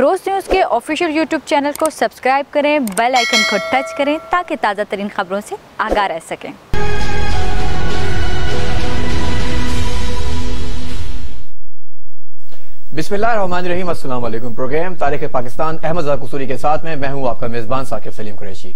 روز news کے official YouTube channel کو subscribe کریں، بیل آئیکن کو ٹچ کریں تاکہ تازہ ترین خبروں سے آگاہ رہ سکیں۔ بسم اللہ الرحمن الرحیم، السلام علیکم۔ پروگرام تاریخ پاکستان احمد زاہ قصوری کے ساتھ میں میں ہوں آپ کا میزبان ثاقب سلیم قریشی۔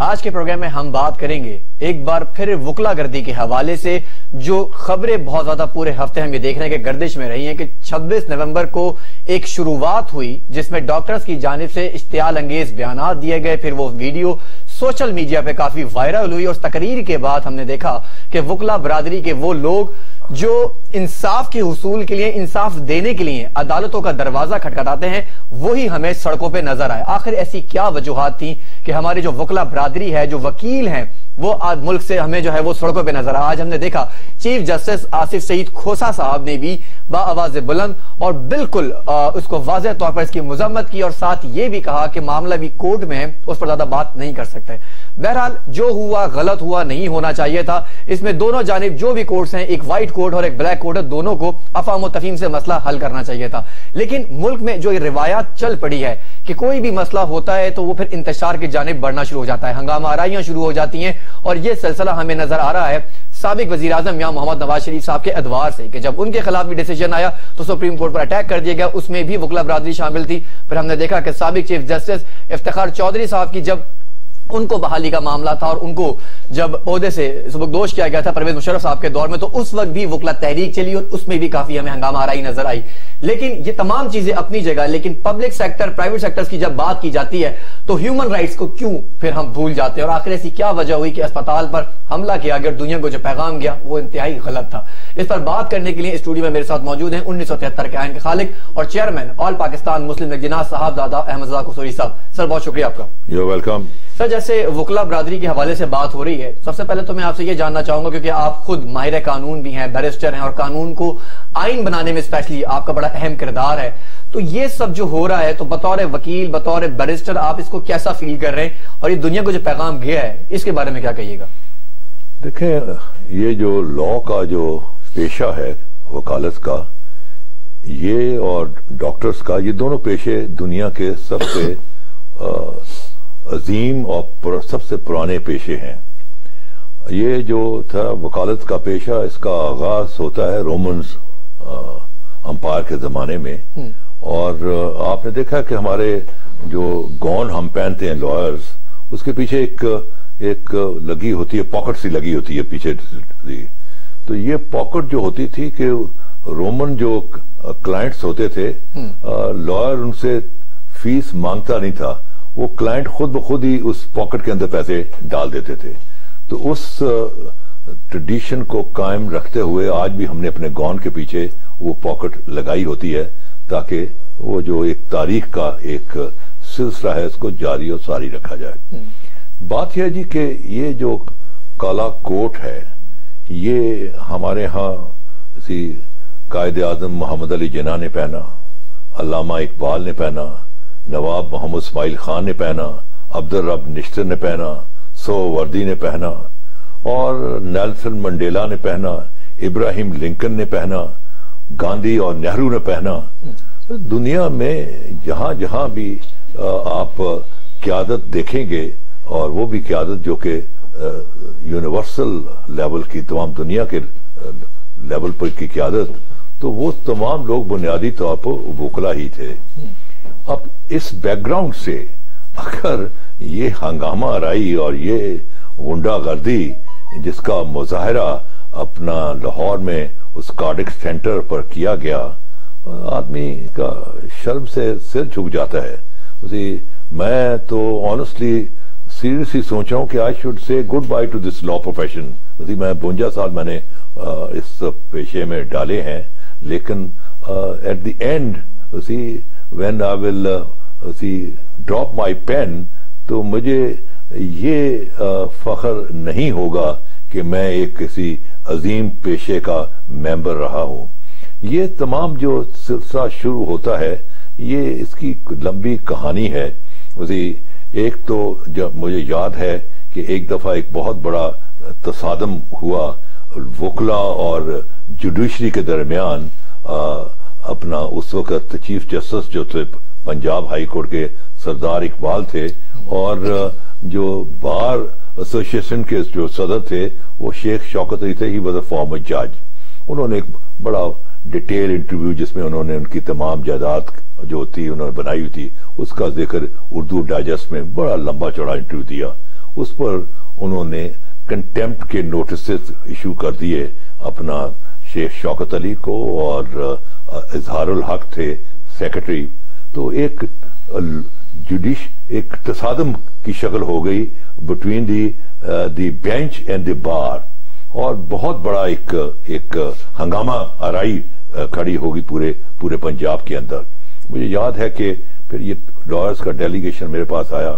آج کے پروگرام میں ہم بات کریں گے ایک بار پھر وکلا گردی کے حوالے سے، جو خبریں بہت زیادہ پورے ہفتے ہم یہ دیکھ رہے ہیں کہ گردش میں رہی ہیں کہ چھبیس نومبر کو ایک شروعات ہوئی جس میں ڈاکٹرز کی جانب سے اشتعال انگیز بیانات دیے گئے، پھر وہ ویڈیو سوشل میڈیا پہ کافی وائرل ہوئی اور تقریر کے بعد ہم نے دیکھا کہ وکلا برادری کے وہ لوگ جو انصاف کے حصول کے لیے، انصاف دینے کے لیے عدالتوں کا دروازہ کھٹکھٹاتے ہیں، وہی ہمیں سڑکوں پہ نظر آئے۔ آخر ایسی کیا وجوہات تھیں کہ ہماری جو وکلا برادری ہے، جو وکیل ہیں، وہ ملک سے ہمیں جو ہے وہ سڑکوں پہ نظر آئے۔ آج ہم نے دیکھا، چیف جسٹس آصف سعید کھوسا صاحب نے بھی با آواز بلند اور بالکل اس کو واضح طور پر اس کی مذمت کی اور ساتھ یہ بھی کہا کہ معاملہ بھی کورٹ میں ہے، اس پر زیادہ بات نہیں کر سکتے۔ بہرحال، جو ہوا غلط ہوا نہیں ہونا چاہیے تھا۔ اس میں دونوں جانب جو بھی کورٹس ہیں، ایک وائٹ کورٹ اور ایک بلیک کورٹ ہے دونوں کو افام و تفیم سے مسئلہ حل کرنا چاہیے تھا۔ لیکن ملک میں جو یہ روایات چل پڑی ہے کہ کوئی بھی مسئلہ ہوتا ہے تو وہ پھر انتشار کی جانب بڑھنا شروع ہو جاتا ہے۔ ہنگامہ آرائیاں شروع ہو جاتی ہیں اور یہ سلسلہ ہمیں نظر آ رہا ہے سابق وزیر اعظم میاں محمد نواز شریف صاحب کے ادوار سے کہ جب ان کے خلاف بھی ڈیسیجن آیا تو سپریم کورٹ پر اٹیک کر دیا گیا اس میں بھی وکلا برادری شامل تھی۔ پھر ہم نے دیکھا کہ سابق چیف جسٹس افتخار چودھری صاحب کی جب ان کو بحالی کا معاملہ تھا اور ان کو جب عہدے سے سبکدوش کیا گیا تھا پرویز مشرف صاحب کے دور میں، تو اس وقت بھی وکلا تحریک چلی اور اس میں بھی کافی ہمیں ہنگامہ آرائی نظر آئی۔ لیکن یہ تمام چیزیں اپنی جگہ لیکن پبلک سیکٹر پرائیویٹ سیکٹرز کی جب بات کی جاتی ہے تو ہیومن رائٹس کو کیوں پھر ہم بھول جاتے ہیں؟ اور آخر ایسی کیا وجہ ہوئی کہ اسپتال پر حملہ کیا؟ گیا دنیا کو جو پیغام گیا وہ انتہائی غلط تھا۔ اس پر بات کرنے کے لیے اسٹوڈیو میں میرے ساتھ موجود ہیں انیس سو تہتر کے آئین کے خالق اور چیئرمین آل پاکستان مسلم جناز صاحب دادا احمد زدہ قصوری صاحب۔ سر بہت شکریہ آپ کا۔ یو ویلکم سر جیسے وکلا برادری کے حوالے سے بات ہو رہی ہے سب سے پہلے تو میں آپ سے یہ جاننا چاہوں گا کیونکہ آپ خود ماہر قانون بھی ہیں بیرسٹر ہیں اور قانون کو آئین بنانے میں اسپیشلی آپ کا بڑا اہم کردار ہے۔ تو یہ سب جو ہو رہا ہے، تو بطور وکیل، بطور بیرسٹر آپ اس کو کیسا فیل کر رہے ہیں؟ اور یہ دنیا کو جو پیغام گیا ہے، اس کے بارے میں کیا کہیے گا؟ دیکھیں، یہ جو لا کا جو پیشہ ہے، وکالت کا، یہ اور ڈاکٹرز کا، یہ دونوں پیشے دنیا کے سب سے عظیم اور سب سے پرانے پیشے ہیں۔ یہ جو تھا، وکالت کا پیشہ، اس کا آغاز ہوتا ہے رومنز امپائر کے زمانے میں۔ اور آپ نے دیکھا کہ ہمارے جو گون ہم پہنتے ہیں لائرز اس کے پیچھے ایک ایک لگی ہوتی ہے پاکٹ سی لگی ہوتی ہے پیچھے۔ تو یہ پاکٹ جو ہوتی تھی کہ رومن جو کلائنٹس ہوتے تھے لائر ان سے فیس مانگتا نہیں تھا۔ وہ کلائنٹ خود بخود ہی اس پاکٹ کے اندر پیسے ڈال دیتے تھے۔ تو اس ٹریڈیشن کو قائم رکھتے ہوئے آج بھی ہم نے اپنے گون کے پیچھے وہ پاکٹ لگائی ہوتی ہے تاکہ وہ جو ایک تاریخ کا ایک سلسلہ ہے، اس کو جاری اور ساری رکھا جائے۔ بات یہ جی کہ یہ جو کالا کوٹ ہے، یہ ہمارے ہاں اسی قائد اعظم محمد علی جناح نے پہنا، علامہ اقبال نے پہنا، نواب محمد اسماعیل خان نے پہنا عبد الرب نشتر نے پہنا، سو وردی نے پہنا۔ اور نیلسن منڈیلا نے پہنا، ابراہیم لنکن نے پہنا، گاندھی اور نہرو نے پہنا۔ دنیا میں جہاں جہاں بھی آپ قیادت دیکھیں گے اور وہ بھی قیادت جو کہ یونیورسل لیول کی، تمام دنیا کے لیول پر کی قیادت، تو وہ تمام لوگ بنیادی طور پر وکلا ہی تھے۔ اب اس بیک گراؤنڈ سے اگر یہ ہنگامہ آرائی اور یہ غنڈا گردی جس کا مظاہرہ اپنا لاہور میں اس کارڈک سینٹر پر کیا گیا، آدمی کا شرم سے سر جھک جاتا ہے۔ اسی میں تو آنسٹلی سیریسلی سوچ رہا ہوں کہ I should say good bye to this law profession اسی میں بونجا سال میں نے اس پیشے میں ڈالے ہیں، لیکن ایٹ دی اینڈ اسی وین آئی ول اسی ڈراپ مائی پین تو مجھے یہ فخر نہیں ہوگا کہ میں ایک کسی عظیم پیشے کا ممبر رہا ہوں۔ یہ تمام جو سلسلہ شروع ہوتا ہے، یہ اس کی لمبی کہانی ہے۔ اسی ایک تو جب مجھے یاد ہے کہ ایک دفعہ ایک بہت بڑا تصادم ہوا وکلا اور جوڈیشری کے درمیان اپنا اس وقت چیف جسٹس جو تھے پنجاب ہائی کورٹ کے سردار اقبال تھے اور جو بار ایسوسیشن کے جو صدر تھے وہ شیخ شوکت علی تھے ہی واز اے فارمر جج انہوں نے ایک بڑا ڈیٹیل انٹرویو جس میں انہوں نے ان کی تمام جائیداد جو تھی انہوں نے بنائی ہوئی تھی، اس کا ذکر اردو ڈائجسٹ میں بڑا لمبا چوڑا انٹرویو دیا۔ اس پر انہوں نے کنٹیمپٹ کے نوٹسز ایشو کر دیے اپنا شیخ شوکت علی کو اور اظہار الحق تھے سیکرٹری تو ایک جوڈیش ایک تصادم کی شکل ہو گئی between the the bench and the bar اور بہت بڑا ایک ایک ہنگامہ آرائی کھڑی ہوگی پورے پورے پنجاب کے اندر مجھے یاد ہے کہ پھر یہ لاورس کا ڈیلیگیشن میرے پاس آیا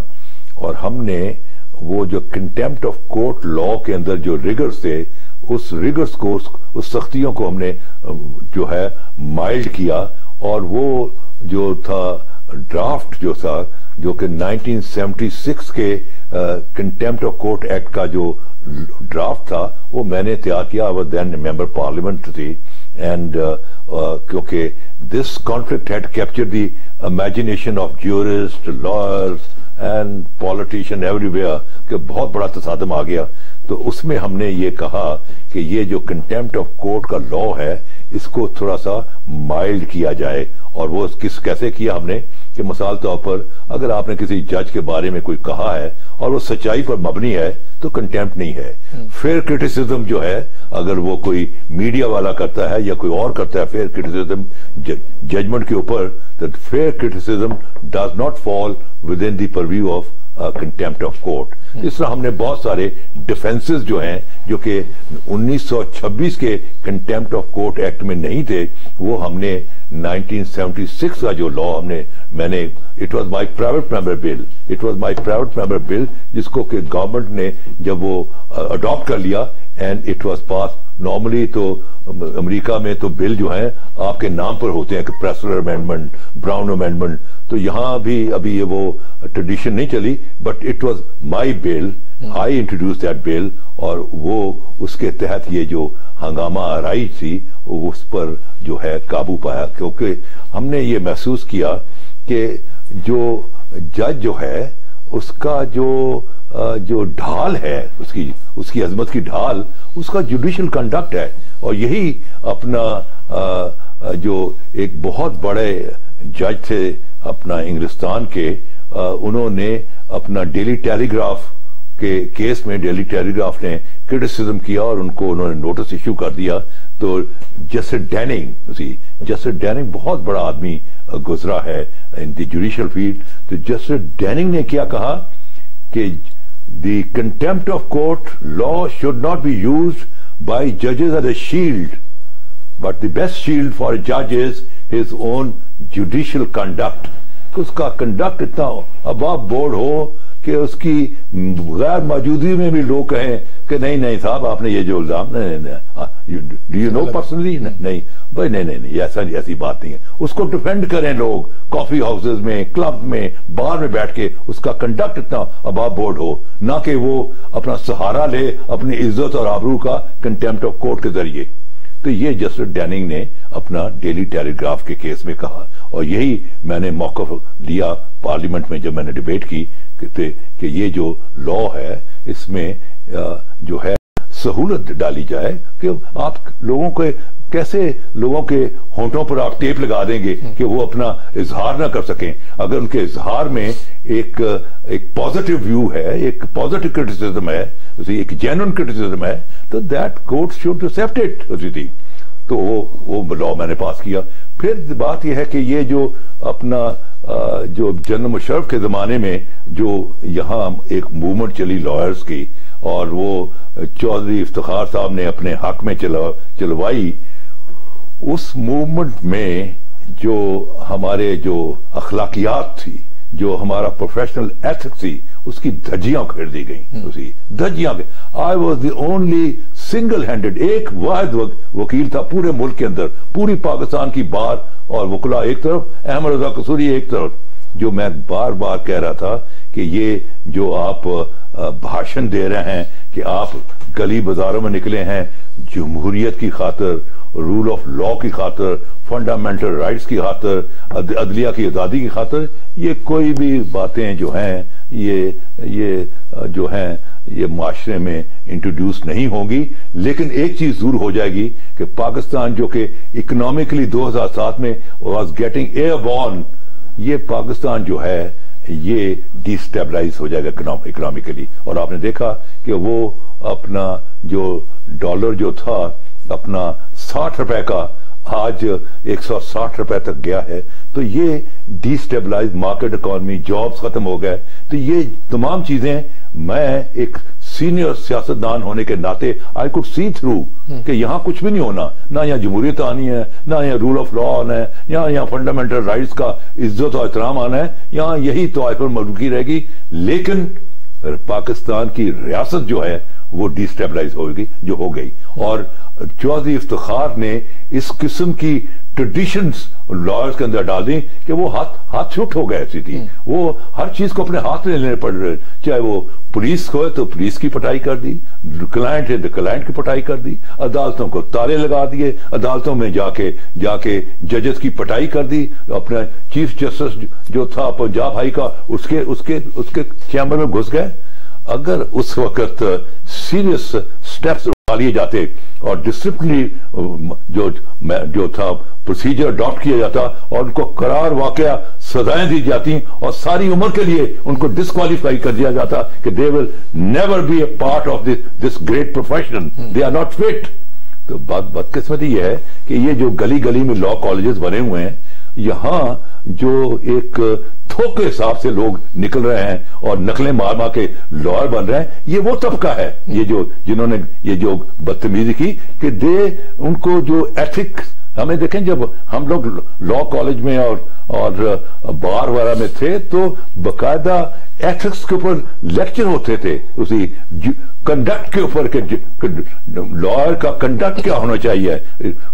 اور ہم نے وہ جو کنٹمپٹ آف کورٹ لا کے اندر جو ریگرز تھے اس ریگرز کو اس سختیوں کو ہم نے جو ہے مائلڈ کیا اور وہ جو تھا ڈرافٹ جو تھا، جو کہ نائنٹین سیونٹی سکس کے کنٹمپٹ آف کورٹ ایکٹ کا جو ڈرافٹ تھا، وہ میں نے تیار کیا۔ اور دین ممبر پارلیمنٹ تھی۔ اینڈ کیونکہ this conflict had captured the imagination of jurist lawyers and politician everywhere کہ بہت بڑا تصادم آ گیا۔ تو اس میں ہم نے یہ کہا کہ یہ جو کنٹمپٹ آف کورٹ کا لا ہے اس کو تھوڑا سا مائلڈ کیا جائے اور وہ کس کیسے کیا ہم نے کہ مثال طور پر اگر آپ نے کسی جج کے بارے میں کوئی کہا ہے اور وہ سچائی پر مبنی ہے تو کنٹیمپٹ نہیں ہے۔ فیئر کرٹیسزم جو ہے اگر وہ کوئی میڈیا والا کرتا ہے یا کوئی اور کرتا ہے فیئر کرٹیسزم ججمنٹ کے اوپر تو fair criticism does not fall within the purview of contempt of court اس طرح ہم نے بہت سارے ڈیفنسز جو ہیں، جو کہ انیس سو چھبیس کے کنٹیمپٹ آف کورٹ ایکٹ میں نہیں تھے، وہ ہم نے نائنٹین سیونٹی سکس کا جو لا ہم نے، میں نے it was my private member bill it was my private member bill جس کو کہ گورنمنٹ نے جب وہ اڈاپٹ کر لیا and it was pass normally تو امریکہ میں تو بل جو ہیں، آپ کے نام پر ہوتے ہیں، کہ پریسلر امینڈمنٹ براؤن امینڈمنٹ تو یہاں بھی ابھی یہ وہ ٹریڈیشن نہیں چلی but it was my bill I introduce that bill اور وہ اس کے تحت یہ جو ہنگامہ آرائی تھی اس پر جو ہے قابو پایا۔ کیونکہ ہم نے یہ محسوس کیا کہ جو جج جو ہے اس کا جو جو ڈھال ہے اس کی اس کی عظمت کی ڈھال اس کا جوڈیشل کنڈکٹ ہے۔ اور یہی اپنا جو ایک بہت بڑے جج تھے اپنا انگلستان کے انہوں نے اپنا ڈیلی ٹیلی گراف کے کیس میں ڈیلی ٹیلی گراف نے کرٹیسزم کیا اور ان کو انہوں نے نوٹس ایشو کر دیا۔ تو جسٹس ڈیننگ جی، جسٹس ڈیننگ بہت بڑا آدمی گزرا ہے ان دی جوڈیشل فیلڈ۔ تو جسٹس ڈیننگ نے کیا کہا کہ دی contempt of court law should not be used by ججز as a shield, but the best shield for ججز ہز اون جوڈیشل کنڈکٹ۔ اس کا کنڈکٹ اتنا اب آپ بورڈ ہو کہ اس کی غیر موجودگی میں بھی لوگ کہیں کہ نہیں نہیں صاحب آپ نے یہ جو الزام نو پرسنلی نہیں نہیں نہیں ایسا ایسی بات نہیں ہے۔ اس کو ڈیفینڈ کریں لوگ کافی ہاؤسز میں کلب میں باہر میں بیٹھ کے اس کا کنڈکٹ اتنا اباب بورڈ ہو نہ کہ وہ اپنا سہارا لے اپنی عزت اور آبرو کا کنٹمپٹ آف کورٹ کے ذریعے۔ تو یہ جسٹس ڈیننگ نے اپنا ڈیلی ٹیلیگراف کے کیس میں کہا۔ اور یہی میں نے موقف لیا پارلیمنٹ میں جب میں نے ڈیبیٹ کی کہ یہ جو لا ہے اس میں جو ہے سہولت ڈالی جائے کہ آپ لوگوں کے کیسے لوگوں کے ہونٹوں پر آپ ٹیپ لگا دیں گے کہ وہ اپنا اظہار نہ کر سکیں۔ اگر ان کے اظہار میں ایک ایک پازیٹیو ویو ہے ایک پازیٹیو کرٹیسزم ہے ایک جینون کرٹیسزم ہے تو that court should accept it تو وہ لا میں نے پاس کیا۔ پھر بات یہ ہے کہ یہ جو اپنا جو جنرل مشرف کے زمانے میں جو یہاں ایک موومنٹ چلی لائرز کی اور وہ چودری افتخار صاحب نے اپنے حق میں چلوائی، اس موومنٹ میں جو ہمارے جو اخلاقیات تھی، جو ہمارا پروفیشنل ایتھک تھی اس کی دھجیاں کھیڑ دی گئیں اسی دھجیاں I was the only single handed ایک واحد وکیل تھا پورے ملک کے اندر پوری پاکستان کی بار اور وکلا ایک طرف احمد رضا قصوری ایک طرف۔ جو میں بار بار کہہ رہا تھا کہ یہ جو آپ بھاشن دے رہے ہیں کہ آپ گلی بازاروں میں نکلے ہیں جمہوریت کی خاطر رول آف لا کی خاطر فنڈامنٹل رائٹس کی خاطر عدلیہ کی آزادی کی خاطر یہ کوئی بھی باتیں جو ہیں یہ یہ جو ہیں، یہ معاشرے میں انٹروڈیوس نہیں ہوں گی، لیکن ایک چیز ضرور ہو جائے گی کہ پاکستان جو کہ اکنامکلی دو ہزار سات میں واز گیٹنگ اے بورن یہ پاکستان جو ہے، یہ ڈی سٹیبلائز ہو جائے گا اکنامکلی اور آپ نے دیکھا کہ وہ اپنا جو ڈالر جو تھا، اپنا ساٹھ روپے کا آج ایک سو ساٹھ روپے تک گیا ہے۔ تو یہ destabilise market economy jobs ختم ہو گئے۔ تو یہ تمام چیزیں میں ایک سینئر سیاستدان ہونے کے ناطے آئی کوڈ سی تھرو کہ یہاں کچھ بھی نہیں ہونا۔ نہ یہاں جمہوریت آنی ہے نہ یہاں رول آف لا آنا ہے یہاں یہاں فنڈامنٹل رائٹس کا عزت و احترام آنا ہے۔ یہاں یہی تو آئی پر ملکی رہے گی۔ لیکن پاکستان کی ریاست جو ہے وہ ڈی سٹیبلائز ہوگی جو ہو گئی۔ اور چودھری افتخار نے اس قسم کی ٹریڈیشنز لائرز کے اندر ڈال دیں کہ وہ ہاتھ ہاتھ چھوٹ ہو گئے ایسی تھی۔ وہ ہر چیز کو اپنے ہاتھ میں لینے پڑ رہے۔ چاہے وہ پولیس کو ہے تو پولیس کی پٹائی کر دی کلائنٹ ہے تو کلائنٹ کی پٹائی کر دی۔ عدالتوں کو تالے لگا دیے۔ عدالتوں میں جا کے جا کے ججز کی پٹائی کر دی۔ اپنا چیف جسٹس جو تھا پنجاب ہائی کا اس کے اس کے اس کے چیمبر میں گھس گئے۔ اگر اس وقت سیریس سٹیپس اٹھا لیے جاتے اور ڈسپلنری جو جو تھا پروسیجر اڈاپٹ کیا جاتا اور ان کو قرار واقعہ سزائیں دی جاتی اور ساری عمر کے لیے ان کو ڈسکوالیفائی کر دیا جاتا کہ they will never be a part of this great profession they are not fit تو بات بدقسمتی یہ ہے کہ یہ جو گلی گلی میں لا کالجز بنے ہوئے ہیں یہاں جو ایک تھوک کے حساب سے لوگ نکل رہے ہیں اور نقلیں مار مار کے لوئر بن رہے ہیں، یہ وہ طبقہ ہے۔ یہ جو جنہوں نے یہ جو بدتمیزی کی کہ دے ان کو جو ایتھک ہمیں دیکھیں جب ہم لوگ لا کالج میں اور اور بار وغیرہ میں تھے تو باقاعدہ ایتھکس کے اوپر لیکچر ہوتے تھے، اسی کنڈکٹ کے اوپر لائر کا کنڈکٹ کیا ہونا چاہیے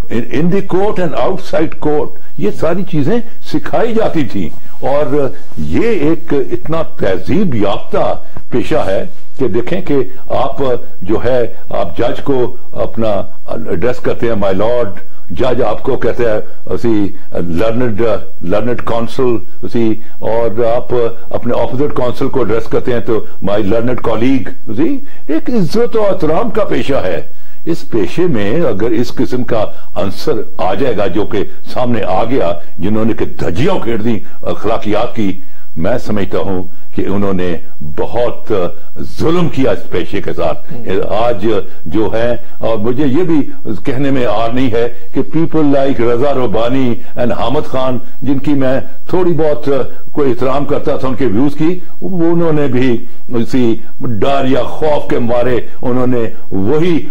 in the court and outside court یہ ساری چیزیں سکھائی جاتی تھی اور یہ ایک اتنا تہذیب یافتہ پیشہ ہے کہ دیکھیں کہ آپ جو ہے، آپ جج کو اپنا ایڈریس کرتے ہیں مائی لارڈ جج آپ کو کہتے ہیں، اسی لرنڈ لرنڈ کونسل اسی اور آپ اپنے اپوزٹ کونسل کو ایڈریس کرتے ہیں تو مائی لرنڈ کالیگ اسی ایک عزت و احترام کا پیشہ ہے۔ اس پیشے میں اگر اس قسم کا انصر آ جائے گا جو کہ سامنے آ گیا، جنہوں نے کہ دھجیاں کھیڑ دی اخلاقیات کی، میں سمجھتا ہوں کہ انہوں نے بہت ظلم کیا اس پیشے کے ساتھ۔ آج جو ہے اور مجھے یہ بھی کہنے میں آر نہیں ہے کہ people like Raza Rabbani and Hamid Khan جن کی میں تھوڑی بہت کوئی احترام کرتا تھا ان کے ویوز کی انہوں نے بھی اسی ڈر یا خوف کے مارے انہوں نے وہی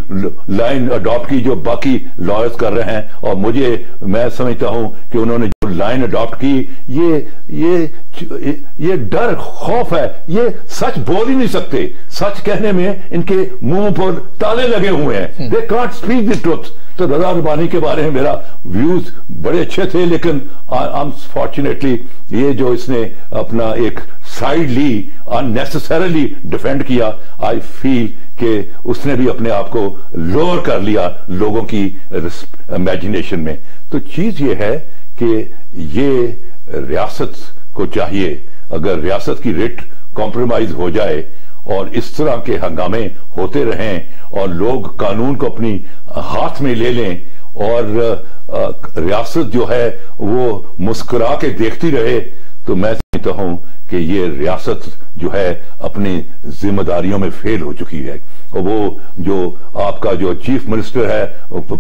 لائن اڈاپٹ کی جو باقی لائرز کر رہے ہیں۔ اور مجھے، میں سمجھتا ہوں کہ انہوں نے جو لائن اڈاپٹ کی، یہ یہ یہ ڈر، خوف ہے یہ سچ بول ہی نہیں سکتے۔ سچ کہنے میں ان کے منہ پر تالے لگے ہوئے ہیں۔ They can't speak the truth تو رضا ربانی کے بارے میں میرا ویوز بڑے اچھے تھے لیکن فارچونیٹلی یہ جو اس نے اپنا ایک سائڈ لی انیسسریلی ڈیفینڈ کیا آئی فیل کہ اس نے بھی اپنے آپ کو لوور کر لیا لوگوں کی امیجنیشن میں۔ تو چیز یہ ہے کہ یہ ریاست کو چاہیے اگر ریاست کی ریٹ کمپرومائز ہو جائے اور اس طرح کے ہنگامے ہوتے رہیں اور لوگ قانون کو اپنی ہاتھ میں لے لیں اور ریاست جو ہے وہ مسکرا کے دیکھتی رہے، تو میں سمجھتا ہوں کہ یہ ریاست جو ہے اپنی ذمہ داریوں میں فیل ہو چکی ہے۔ وہ جو آپ کا جو چیف منسٹر ہے،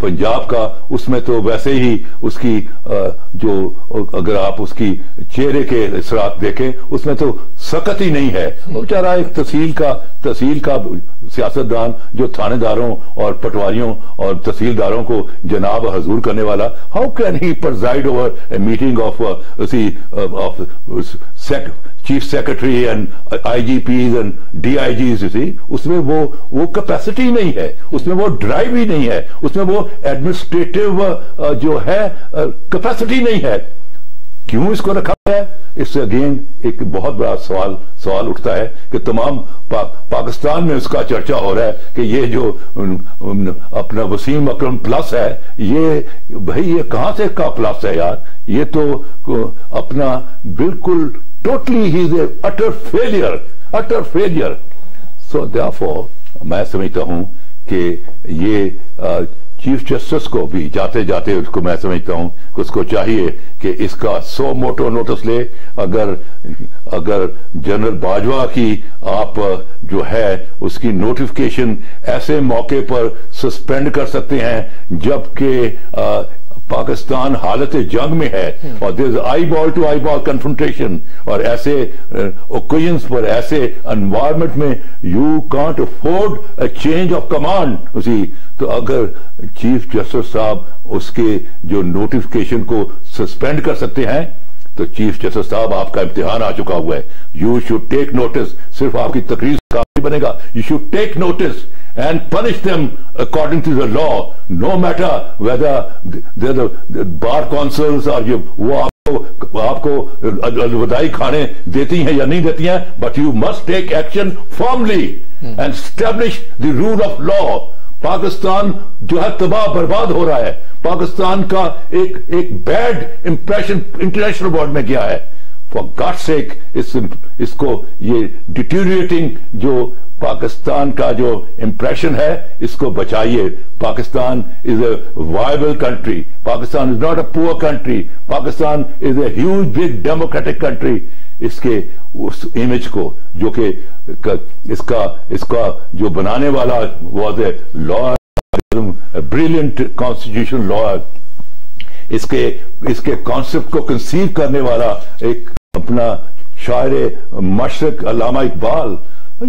پنجاب کا، اس میں تو ویسے ہی اس کی جو اگر آپ اس کی چہرے کے اثرات دیکھیں، اس میں تو سکت ہی نہیں ہے۔ وہ چارہ ایک تحصیل کا تحصیل کا سیاستدان جو تھانے داروں اور پٹواریوں اور تحصیلداروں کو جناب حضور کرنے والا how can he preside over a meeting of chief secretary and I G Ps and D I Gs اس میں وہ وہ کیپیسٹی نہیں ہے اس میں وہ ڈرائیو ہی نہیں ہے اس میں وہ ایڈمنسٹریٹو جو ہے کیپیسٹی نہیں ہے کیوں اس کو رکھا ہے؟ اس سے اگین ایک بہت بڑا سوال سوال اٹھتا ہے کہ تمام پاکستان میں اس کا چرچا ہو رہا ہے کہ یہ جو اپنا وسیم اکرم پلس ہے، یہ بھائی یہ کہاں سے کا پلس ہے یار؟ یہ تو اپنا بالکل ٹوٹلی ہی utter failure utter failure so therefore میں سمجھتا ہوں کہ یہ چیف جسٹس کو بھی جاتے جاتے اس کو میں سمجھتا ہوں کہ اس کو چاہیے کہ اس کا سو موٹو نوٹس لے۔ اگر اگر جنرل باجوہ کی آپ جو ہے اس کی نوٹیفکیشن ایسے موقع پر سسپینڈ کر سکتے ہیں، جبکہ پاکستان حالت جنگ میں ہے اور دیر آئی بال ٹو آئی بال کنفرنٹیشن اور ایسے uh, اوکیجنز پر ایسے انوائرمنٹ میں you can't afford a change of command اسی تو اگر چیف جسٹس صاحب اس کے جو نوٹیفکیشن کو سسپینڈ کر سکتے ہیں، تو چیف جسٹس صاحب آپ کا امتحان آ چکا ہوا ہے. یو شوڈ ٹیک نوٹس صرف آپ کی تقریر کافی بنے گا. You should take notice and punish them according to the law, no matter whether they are the bar councils or you, but you must take action firmly and establish the rule of law. Pakistan Pakistan ka ek, ek bad impression international world mein gaya hai. For God sake اس کو یہ ڈیٹیوریٹنگ جو پاکستان کا جو impression ہے، اس کو بچائیے. Pakistan is a viable country Pakistan is not a poor country Pakistan is a huge big democratic country اس کے اس امیج کو، جو کہ اس کا اس کا جو بنانے والا was a law brilliant constitution law اس کے اس کے کانسپٹ کو کنسیو کرنے والا ایک اپنا شاعر مشرق علامہ اقبال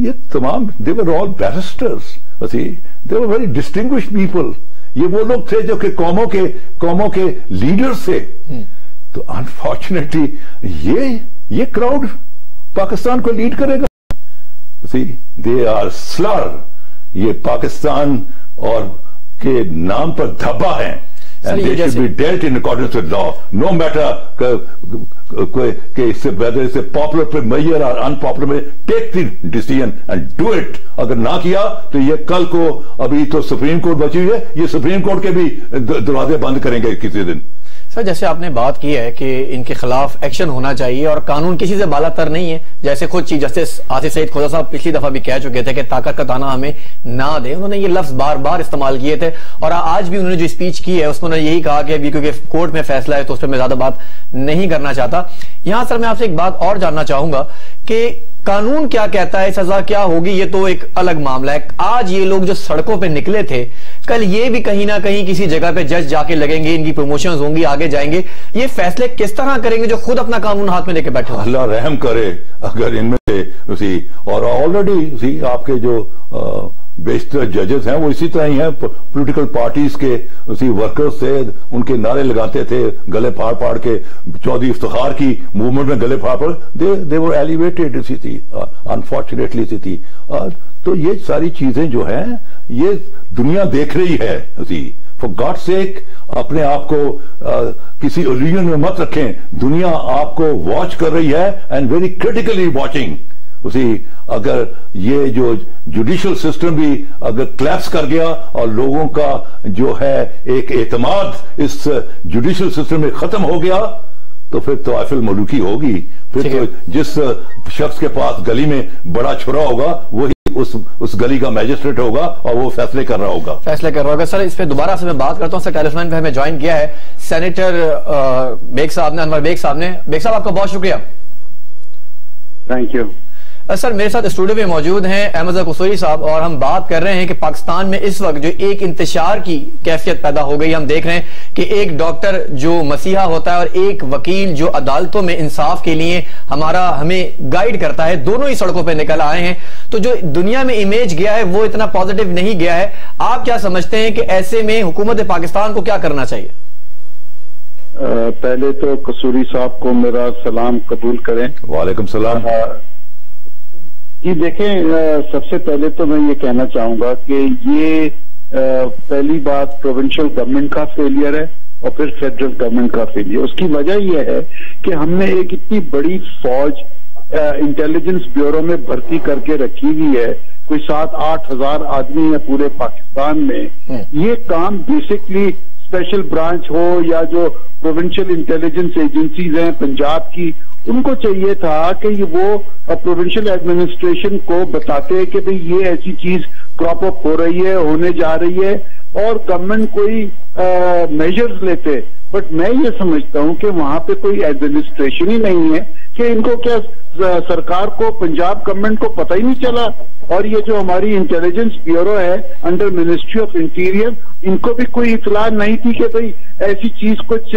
یہ تمام they were all barristers they were very distinguished people یہ وہ لوگ تھے جو کہ قوموں کے قوموں کے لیڈر سے تو انفارچونیٹلی یہ یہ کراؤڈ پاکستان کو لیڈ کرے گا۔ دے آر سلر یہ پاکستان اور کے نام پر دھبا ہیں۔ And they should be dealt in accordance with law no matter کہ اس سے whether it's a popular premier or unpopular میں take the decision and do it اگر نہ کیا تو یہ کل کو ابھی تو سپریم کورٹ بچی ہوئی ہے یہ سپریم کورٹ کے بھی دروازے بند کریں گے کسی دن سر، جیسے آپ نے بات کی ہے کہ ان کے خلاف ایکشن ہونا چاہیے اور قانون کسی سے بالا تر نہیں ہے۔ جیسے خود چیف جسٹس آصف سعید خدا صاحب پچھلی دفعہ بھی کہہ چکے تھے کہ طاقت کا تانا ہمیں نہ دے انہوں نے یہ لفظ بار بار استعمال کیے تھے اور آج بھی انہوں نے جو اسپیچ کی ہے، اس میں یہی کہا کہ ابھی کیونکہ کورٹ میں فیصلہ ہے تو اس پہ میں زیادہ بات نہیں کرنا چاہتا۔ یہاں سر، میں آپ سے ایک بات اور جاننا چاہوں گا کہ قانون کیا کہتا ہے، سزا کیا ہوگی، یہ تو ایک الگ معاملہ ہے۔ آج یہ لوگ جو سڑکوں پہ نکلے تھے، کل یہ بھی کہیں نہ کہیں کسی جگہ پہ جج جا کے لگیں گے، ان کی پروموشنز ہوں گی، آگے جائیں گے۔ یہ فیصلے کس طرح کریں گے جو خود اپنا قانون ہاتھ میں لے کے بیٹھے اللہ رحم کرے، اگر ان میں سے اور آلریڈی آپ کے جو بیشتر ججز ہیں، وہ اسی طرح ہی ہیں۔ پولیٹیکل پارٹیز کے، اسی ورکرز تھے، ان کے نعرے لگاتے تھے گلے پھاڑ پھاڑ کے۔ چودھری افتخار کی موومنٹ میں گلے پھاڑ پھاڑ دے ور ایلیویٹڈ اسی تھی۔ انفارچونیٹلی اسی تھی۔ تو یہ ساری چیزیں جو ہیں، یہ دنیا دیکھ رہی ہے۔ اسی فور گاڈ سیک اپنے آپ کو کسی اولیجن میں مت رکھیں۔ دنیا آپ کو واچ کر رہی ہے اینڈ ویری کریٹیکلی واچنگ اسی اگر یہ جو جوڈیشل سسٹم بھی اگر کلیپس کر گیا اور لوگوں کا جو ہے ایک اعتماد اس جوڈیشل سسٹم میں ختم ہو گیا تو پھر توائف الملوکی ہوگی۔ پھر تو جس شخص کے پاس گلی میں بڑا چھرا ہوگا وہی اس گلی کا میجسٹریٹ ہوگا اور وہ فیصلے کر رہا ہوگا۔ فیصلے کر رہا ہوگا۔ سر اس پہ دوبارہ سے میں بات کرتا ہوں۔ سر ٹیلی فون پہ ہمیں جوائن کیا ہے۔ سینیٹر بیگ صاحب نے انور بیگ صاحب نے۔ بیگ صاحب آپ کا بہت شکریہ۔ تھینک یو سر میرے ساتھ اسٹوڈیو میں موجود ہیں احمد قصوری صاحب اور ہم بات کر رہے ہیں کہ پاکستان میں اس وقت جو ایک انتشار کی کیفیت پیدا ہو گئی ہم دیکھ رہے ہیں کہ ایک ڈاکٹر جو مسیحا ہوتا ہے اور ایک وکیل جو عدالتوں میں انصاف کے لیے ہمارا ہمیں گائیڈ کرتا ہے دونوں ہی سڑکوں پہ نکل آئے ہیں۔ تو جو دنیا میں امیج گیا ہے وہ اتنا پازیٹیو نہیں گیا ہے۔ آپ کیا سمجھتے ہیں کہ ایسے میں حکومت پاکستان کو کیا کرنا چاہیے؟ پہلے تو قصوری صاحب کو میرا سلام قبول کریں۔ وعلیکم السلام۔ جی دیکھیں سب سے پہلے تو میں یہ کہنا چاہوں گا کہ یہ پہلی بات پروونشل گورنمنٹ کا فیلئر ہے اور پھر فیڈرل گورنمنٹ کا فیلئر اس کی وجہ یہ ہے کہ ہم نے ایک اتنی بڑی فوج انٹیلیجنس بیورو میں بھرتی کر کے رکھی ہوئی ہے۔ کوئی سات آٹھ ہزار آدمی ہیں پورے پاکستان میں۔ یہ کام بیسکلی اسپیشل برانچ ہو یا جو پروونشل انٹیلیجنس ایجنسیز ہیں پنجاب کی، ان کو چاہیے تھا کہ وہ پروونشل ایڈمنسٹریشن کو بتاتے کہ بھئی یہ ایسی چیز کراپ اپ ہو رہی ہے، ہونے جا رہی ہے۔ اور گورنمنٹ کوئی میجرز لیتے. بٹ میں یہ سمجھتا ہوں کہ وہاں پہ کوئی ایڈمنسٹریشن ہی نہیں ہے کہ ان کو کیا سرکار کو، پنجاب گورنمنٹ کو پتہ ہی نہیں چلا. اور یہ جو ہماری انٹیلیجنس بیورو ہے انڈر منسٹری آف انٹیریئر ان کو بھی کوئی اطلاع نہیں تھی کہ بھئی ایسی چیز کچھ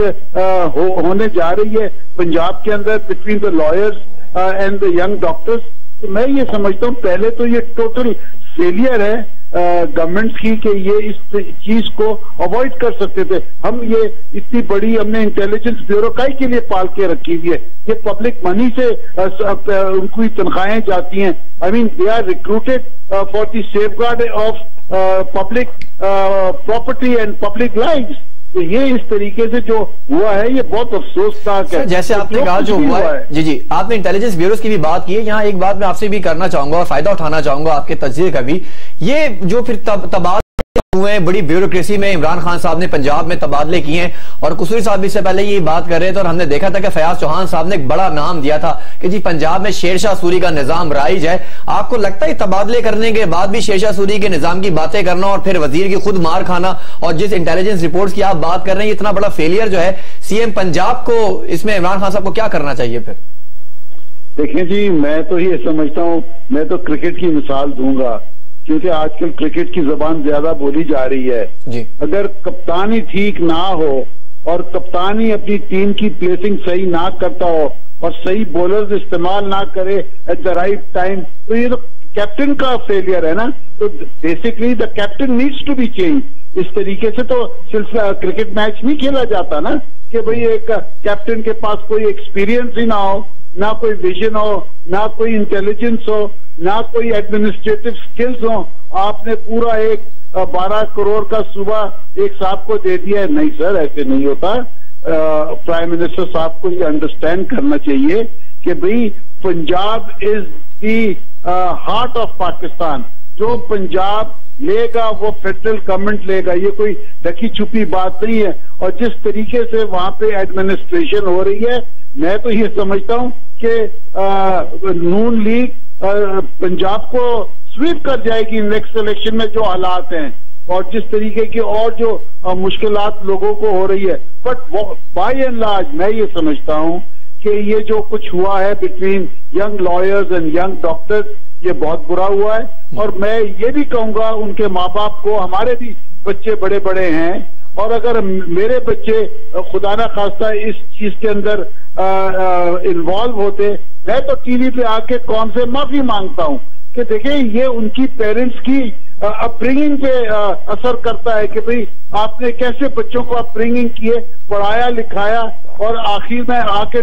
ہونے جا رہی ہے پنجاب کے اندر between the lawyers and the young doctors تو میں یہ سمجھتا ہوں پہلے تو یہ ٹوٹل فیلئر ہے گورنمنٹ کی کہ یہ اس چیز کو اوائڈ کر سکتے تھے۔ ہم یہ اتنی بڑی ہم نے انٹیلیجنس بیورو کائی کے لیے پال کے رکھی ہوئی ہے۔ یہ پبلک منی سے ان کی تنخواہیں جاتی ہیں۔ I mean they are recruited for the safeguard of public property and public life تو یہ اس طریقے سے جو ہوا ہے یہ بہت افسوسناک ہے جیسے آپ نے کہا جو ہوا ہے۔ جی جی۔ آپ نے انٹیلیجنس بیوروز کی بھی بات کی ہے۔ یہاں ایک بات میں آپ سے بھی کرنا چاہوں گا اور فائدہ اٹھانا چاہوں گا آپ کے تجزیے کا بھی۔ یہ جو پھر تبادلہ ہوئے بڑی بیوروکریسی میں عمران خان صاحب نے پنجاب میں تبادلے کیے ہیں۔ اور قصوری صاحب بھی سے پہلے یہ بات کر رہے تھے اور ہم نے دیکھا تھا کہ فیاض چوہان صاحب نے ایک بڑا نام دیا تھا کہ جی پنجاب میں شیرشاہ سوری کا نظام رائج ہے۔ آپ کو لگتا ہے تبادلے کرنے کے بعد بھی شیرشاہ سوری کے نظام کی باتیں کرنا اور پھر وزیر کی خود مار کھانا اور جس انٹیلیجنس رپورٹس کی آپ بات کر رہے ہیں اتنا بڑا فیلئر جو ہے سی ایم پنجاب کو اس میں عمران خان صاحب کو کیا کرنا چاہیے پھر؟ دیکھیں جی میں تو یہ سمجھتا ہوں، میں تو کرکٹ کی مثال دوں گا۔ کیونکہ آج کل کرکٹ کی زبان زیادہ بولی جا رہی ہے۔ جی۔ اگر کپتانی ٹھیک نہ ہو اور کپتانی اپنی ٹیم کی پلیسنگ صحیح نہ کرتا ہو اور صحیح بولرز استعمال نہ کرے ایٹ دا رائٹ ٹائم تو یہ تو کیپٹن کا فیلئر ہے نا تو basically the captain needs to be change اس طریقے سے تو سلسلہ کرکٹ میچ نہیں کھیلا جاتا نا کہ بھئی ایک کیپٹن کے پاس کوئی ایکسپیرینس ہی نہ ہو، نہ کوئی ویژن ہو، نہ کوئی انٹیلیجنس ہو، نہ کوئی ایڈمنسٹریٹو سکلز ہوں. آپ نے پورا ایک بارہ کروڑ کا صوبہ ایک صاحب کو دے دیا ہے. نہیں سر، ایسے نہیں ہوتا. پرائم منسٹر صاحب کو یہ انڈرسٹینڈ کرنا چاہیے کہ بھئی Punjab is the heart of Pakistan, جو پنجاب لے گا، وہ فیڈرل گورنمنٹ لے گا۔ یہ کوئی ڈکی چھپی بات نہیں ہے۔ اور جس طریقے سے وہاں پہ ایڈمنسٹریشن ہو رہی ہے، میں تو یہ سمجھتا ہوں کہ نون لیگ پنجاب کو سویپ کر جائے گی نیکسٹ الیکشن میں جو حالات ہیں۔ اور جس طریقے کی اور جو مشکلات لوگوں کو ہو رہی ہے۔ بٹ بائی اینڈ لارج میں یہ سمجھتا ہوں کہ یہ جو کچھ ہوا ہے between young lawyers and young doctors یہ بہت برا ہوا ہے اور میں یہ بھی کہوں گا ان کے ماں باپ کو، ہمارے بھی بچے بڑے بڑے ہیں اور اگر میرے بچے، خدا نہ خواستہ اس چیز کے اندر انوالو ہوتے، میں تو ٹی وی پہ آ کے قوم سے معافی مانگتا ہوں؟ کہ دیکھیں یہ ان کی پیرنٹس کی اپ برنگنگ پہ اثر کرتا ہے کہ بھئی آپ نے کیسے بچوں کو اپ برنگنگ کیے پڑھایا لکھایا اور آخر میں آ کے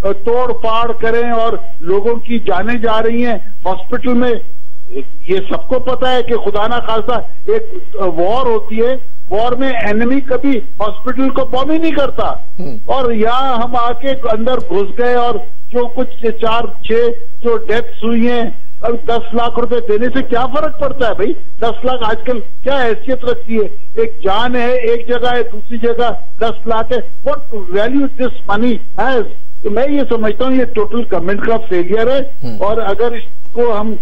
توڑ پاڑ کریں اور لوگوں کی جانے جا رہی ہیں۔ ہاسپٹل میں یہ سب کو پتا ہے کہ خدا نہ خاصا ایک وار ہوتی ہے۔ وار میں اینمی کبھی ہاسپٹل کو بوم ہی نہیں کرتا۔ اور یہاں ہم آ کے اندر گھس گئے اور جو کچھ چار چھ جو ڈیتھس ہوئی ہیں اب دس لاکھ روپے دینے سے کیا فرق پڑتا ہے بھائی؟ دس لاکھ آج کل کیا حیثیت رکھتی ہے؟ ایک جان ہے ایک جگہ ہے دوسری جگہ دس لاکھ ہے۔ What value this money has تو میں یہ سمجھتا ہوں یہ ٹوٹل گورنمنٹ کا فیلئر ہے۔ اور اگر اس کو ہم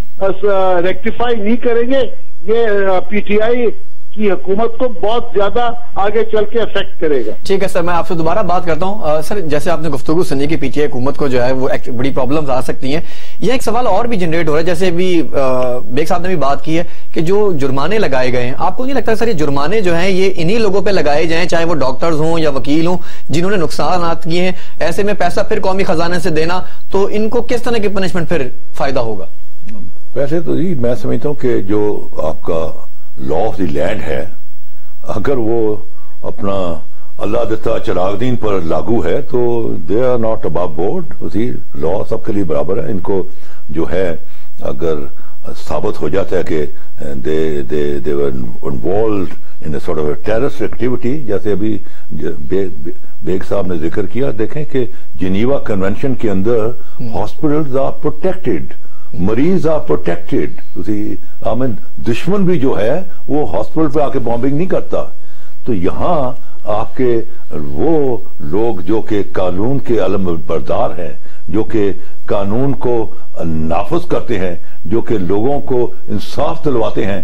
ریکٹیفائی نہیں کریں گے یہ پی ٹی آئی کی حکومت کو بہت زیادہ آگے چل کے افیکٹ کرے گا۔ ٹھیک ہے سر میں آپ سے دوبارہ بات کرتا ہوں۔ سر جیسے آپ نے گفتگو سنی کے پیچھے حکومت کو جو ہے وہ بڑی پرابلمز آ سکتی ہیں یہ ایک سوال اور بھی جنریٹ ہو رہا ہے۔ جیسے بھی بیگ صاحب نے بھی بات کی ہے کہ جو جرمانے لگائے گئے ہیں آپ کو نہیں لگتا سر یہ جرمانے جو ہیں یہ انہی لوگوں پہ لگائے جائیں چاہے وہ ڈاکٹرز ہوں یا وکیل ہوں جنہوں نے نقصانات کیے ہیں۔ ایسے میں پیسہ پھر قومی خزانے سے دینا تو ان کو کس طرح کی پنشمنٹ پھر فائدہ ہوگا؟ ویسے تو جی میں سمجھتا ہوں کہ جو آپ کا لا آف دی لینڈ ہے اگر وہ اپنا اللہ دتا چراغ دین پر لاگو ہے تو they are not above board اسی لا سب کے لیے برابر ہے ان کو جو ہے اگر ثابت ہو جاتا ہے کہ they they they involved in sort of terrorist activity جیسے ابھی بیگ صاحب نے ذکر کیا دیکھیں کہ جنیوا کنونشن کے اندر ہاسپٹلز آر پروٹیکٹڈ مریض آر پروٹیکٹڈ دشمن بھی جو ہے، وہ ہاسپٹل پہ آ کے بامبنگ نہیں کرتا۔ تو یہاں آپ کے وہ لوگ جو کہ قانون کے علم بردار ہیں، جو کہ قانون کو نافذ کرتے ہیں، جو کہ لوگوں کو انصاف دلواتے ہیں۔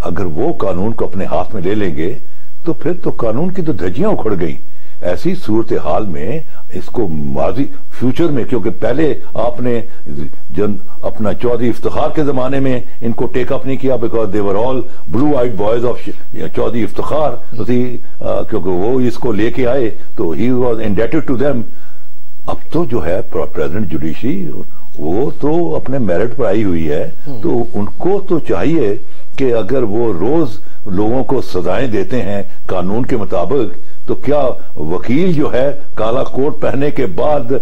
اگر وہ قانون کو اپنے ہاتھ میں لے لیں گے، تو پھر تو قانون کی تو دھجیاں اکھڑ گئیں۔ ایسی صورتحال میں اس کو ماضی فیوچر میں کیونکہ پہلے آپ نے جن اپنا چودھری افتخار کے زمانے میں ان کو ٹیک اپ نہیں کیا because they were all blue eyed boys of Chaudhry Iftikhar. کیونکہ وہ اس کو لے کے آئے تو he was indebted to them اب تو جو ہے پریزیڈنٹ جوڈیشی وہ تو اپنے میرٹ پر آئی ہوئی ہے۔ تو ان کو تو چاہیے کہ اگر وہ روز لوگوں کو سزائیں دیتے ہیں قانون کے مطابق تو کیا وکیل جو ہے کالا کوٹ پہنے کے بعد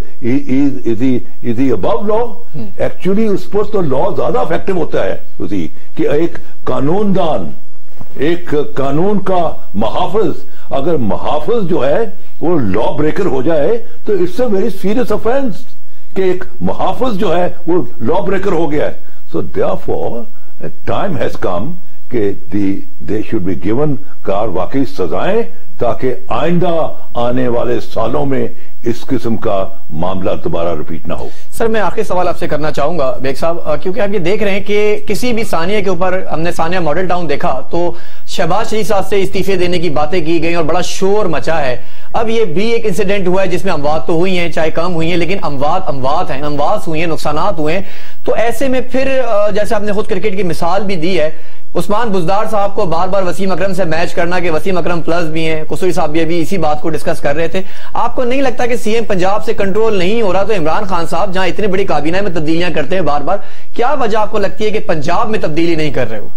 ابو لا ایکچولی اس پر تو لا زیادہ افیکٹو ہوتا ہے کہ ایک قانون دان ایک قانون کا محافظ، اگر محافظ جو ہے وہ لا بریکر ہو جائے تو it's a very serious offence کہ ایک محافظ جو ہے وہ لا بریکر ہو گیا ہے۔ سو دیا four time has come that they should be given کار واقعی سزائیں تاکہ آئندہ آنے والے سالوں میں اس قسم کا معاملہ دوبارہ رپیٹ نہ ہو۔ سر، میں آخری سوال آپ سے کرنا چاہوں گا، بیگ صاحب کیونکہ آپ یہ دیکھ رہے ہیں کہ کسی بھی ثانیہ کے اوپر ہم نے ثانیہ ماڈل ٹاؤن دیکھا، تو شہباز شریف صاحب سے استعفے دینے کی باتیں کی گئی اور بڑا شور مچا ہے۔ اب یہ بھی ایک انسیڈنٹ ہوا ہے جس میں اموات تو ہوئی ہیں، چاہے کم ہوئی ہیں، لیکن اموات اموات ہیں، اموات ہوئی ہیں، نقصانات ہوئے ہیں۔ تو ایسے میں پھر جیسے آپ نے خود کرکٹ کی مثال بھی دی ہے، عثمان بزدار صاحب کو بار بار وسیم اکرم سے میچ کرنا کہ وسیم اکرم پلس بھی ہیں، قصوری صاحب بھی ابھی اسی بات کو ڈسکس کر رہے تھے۔ آپ کو نہیں لگتا کہ سی ایم پنجاب سے کنٹرول نہیں ہو رہا؟ تو عمران خان صاحب جہاں اتنی بڑی کابینہ میں تبدیلیاں کرتے ہیں بار بار، کیا وجہ آپ کو لگتی ہے کہ پنجاب میں تبدیلی نہیں کر رہے ہو؟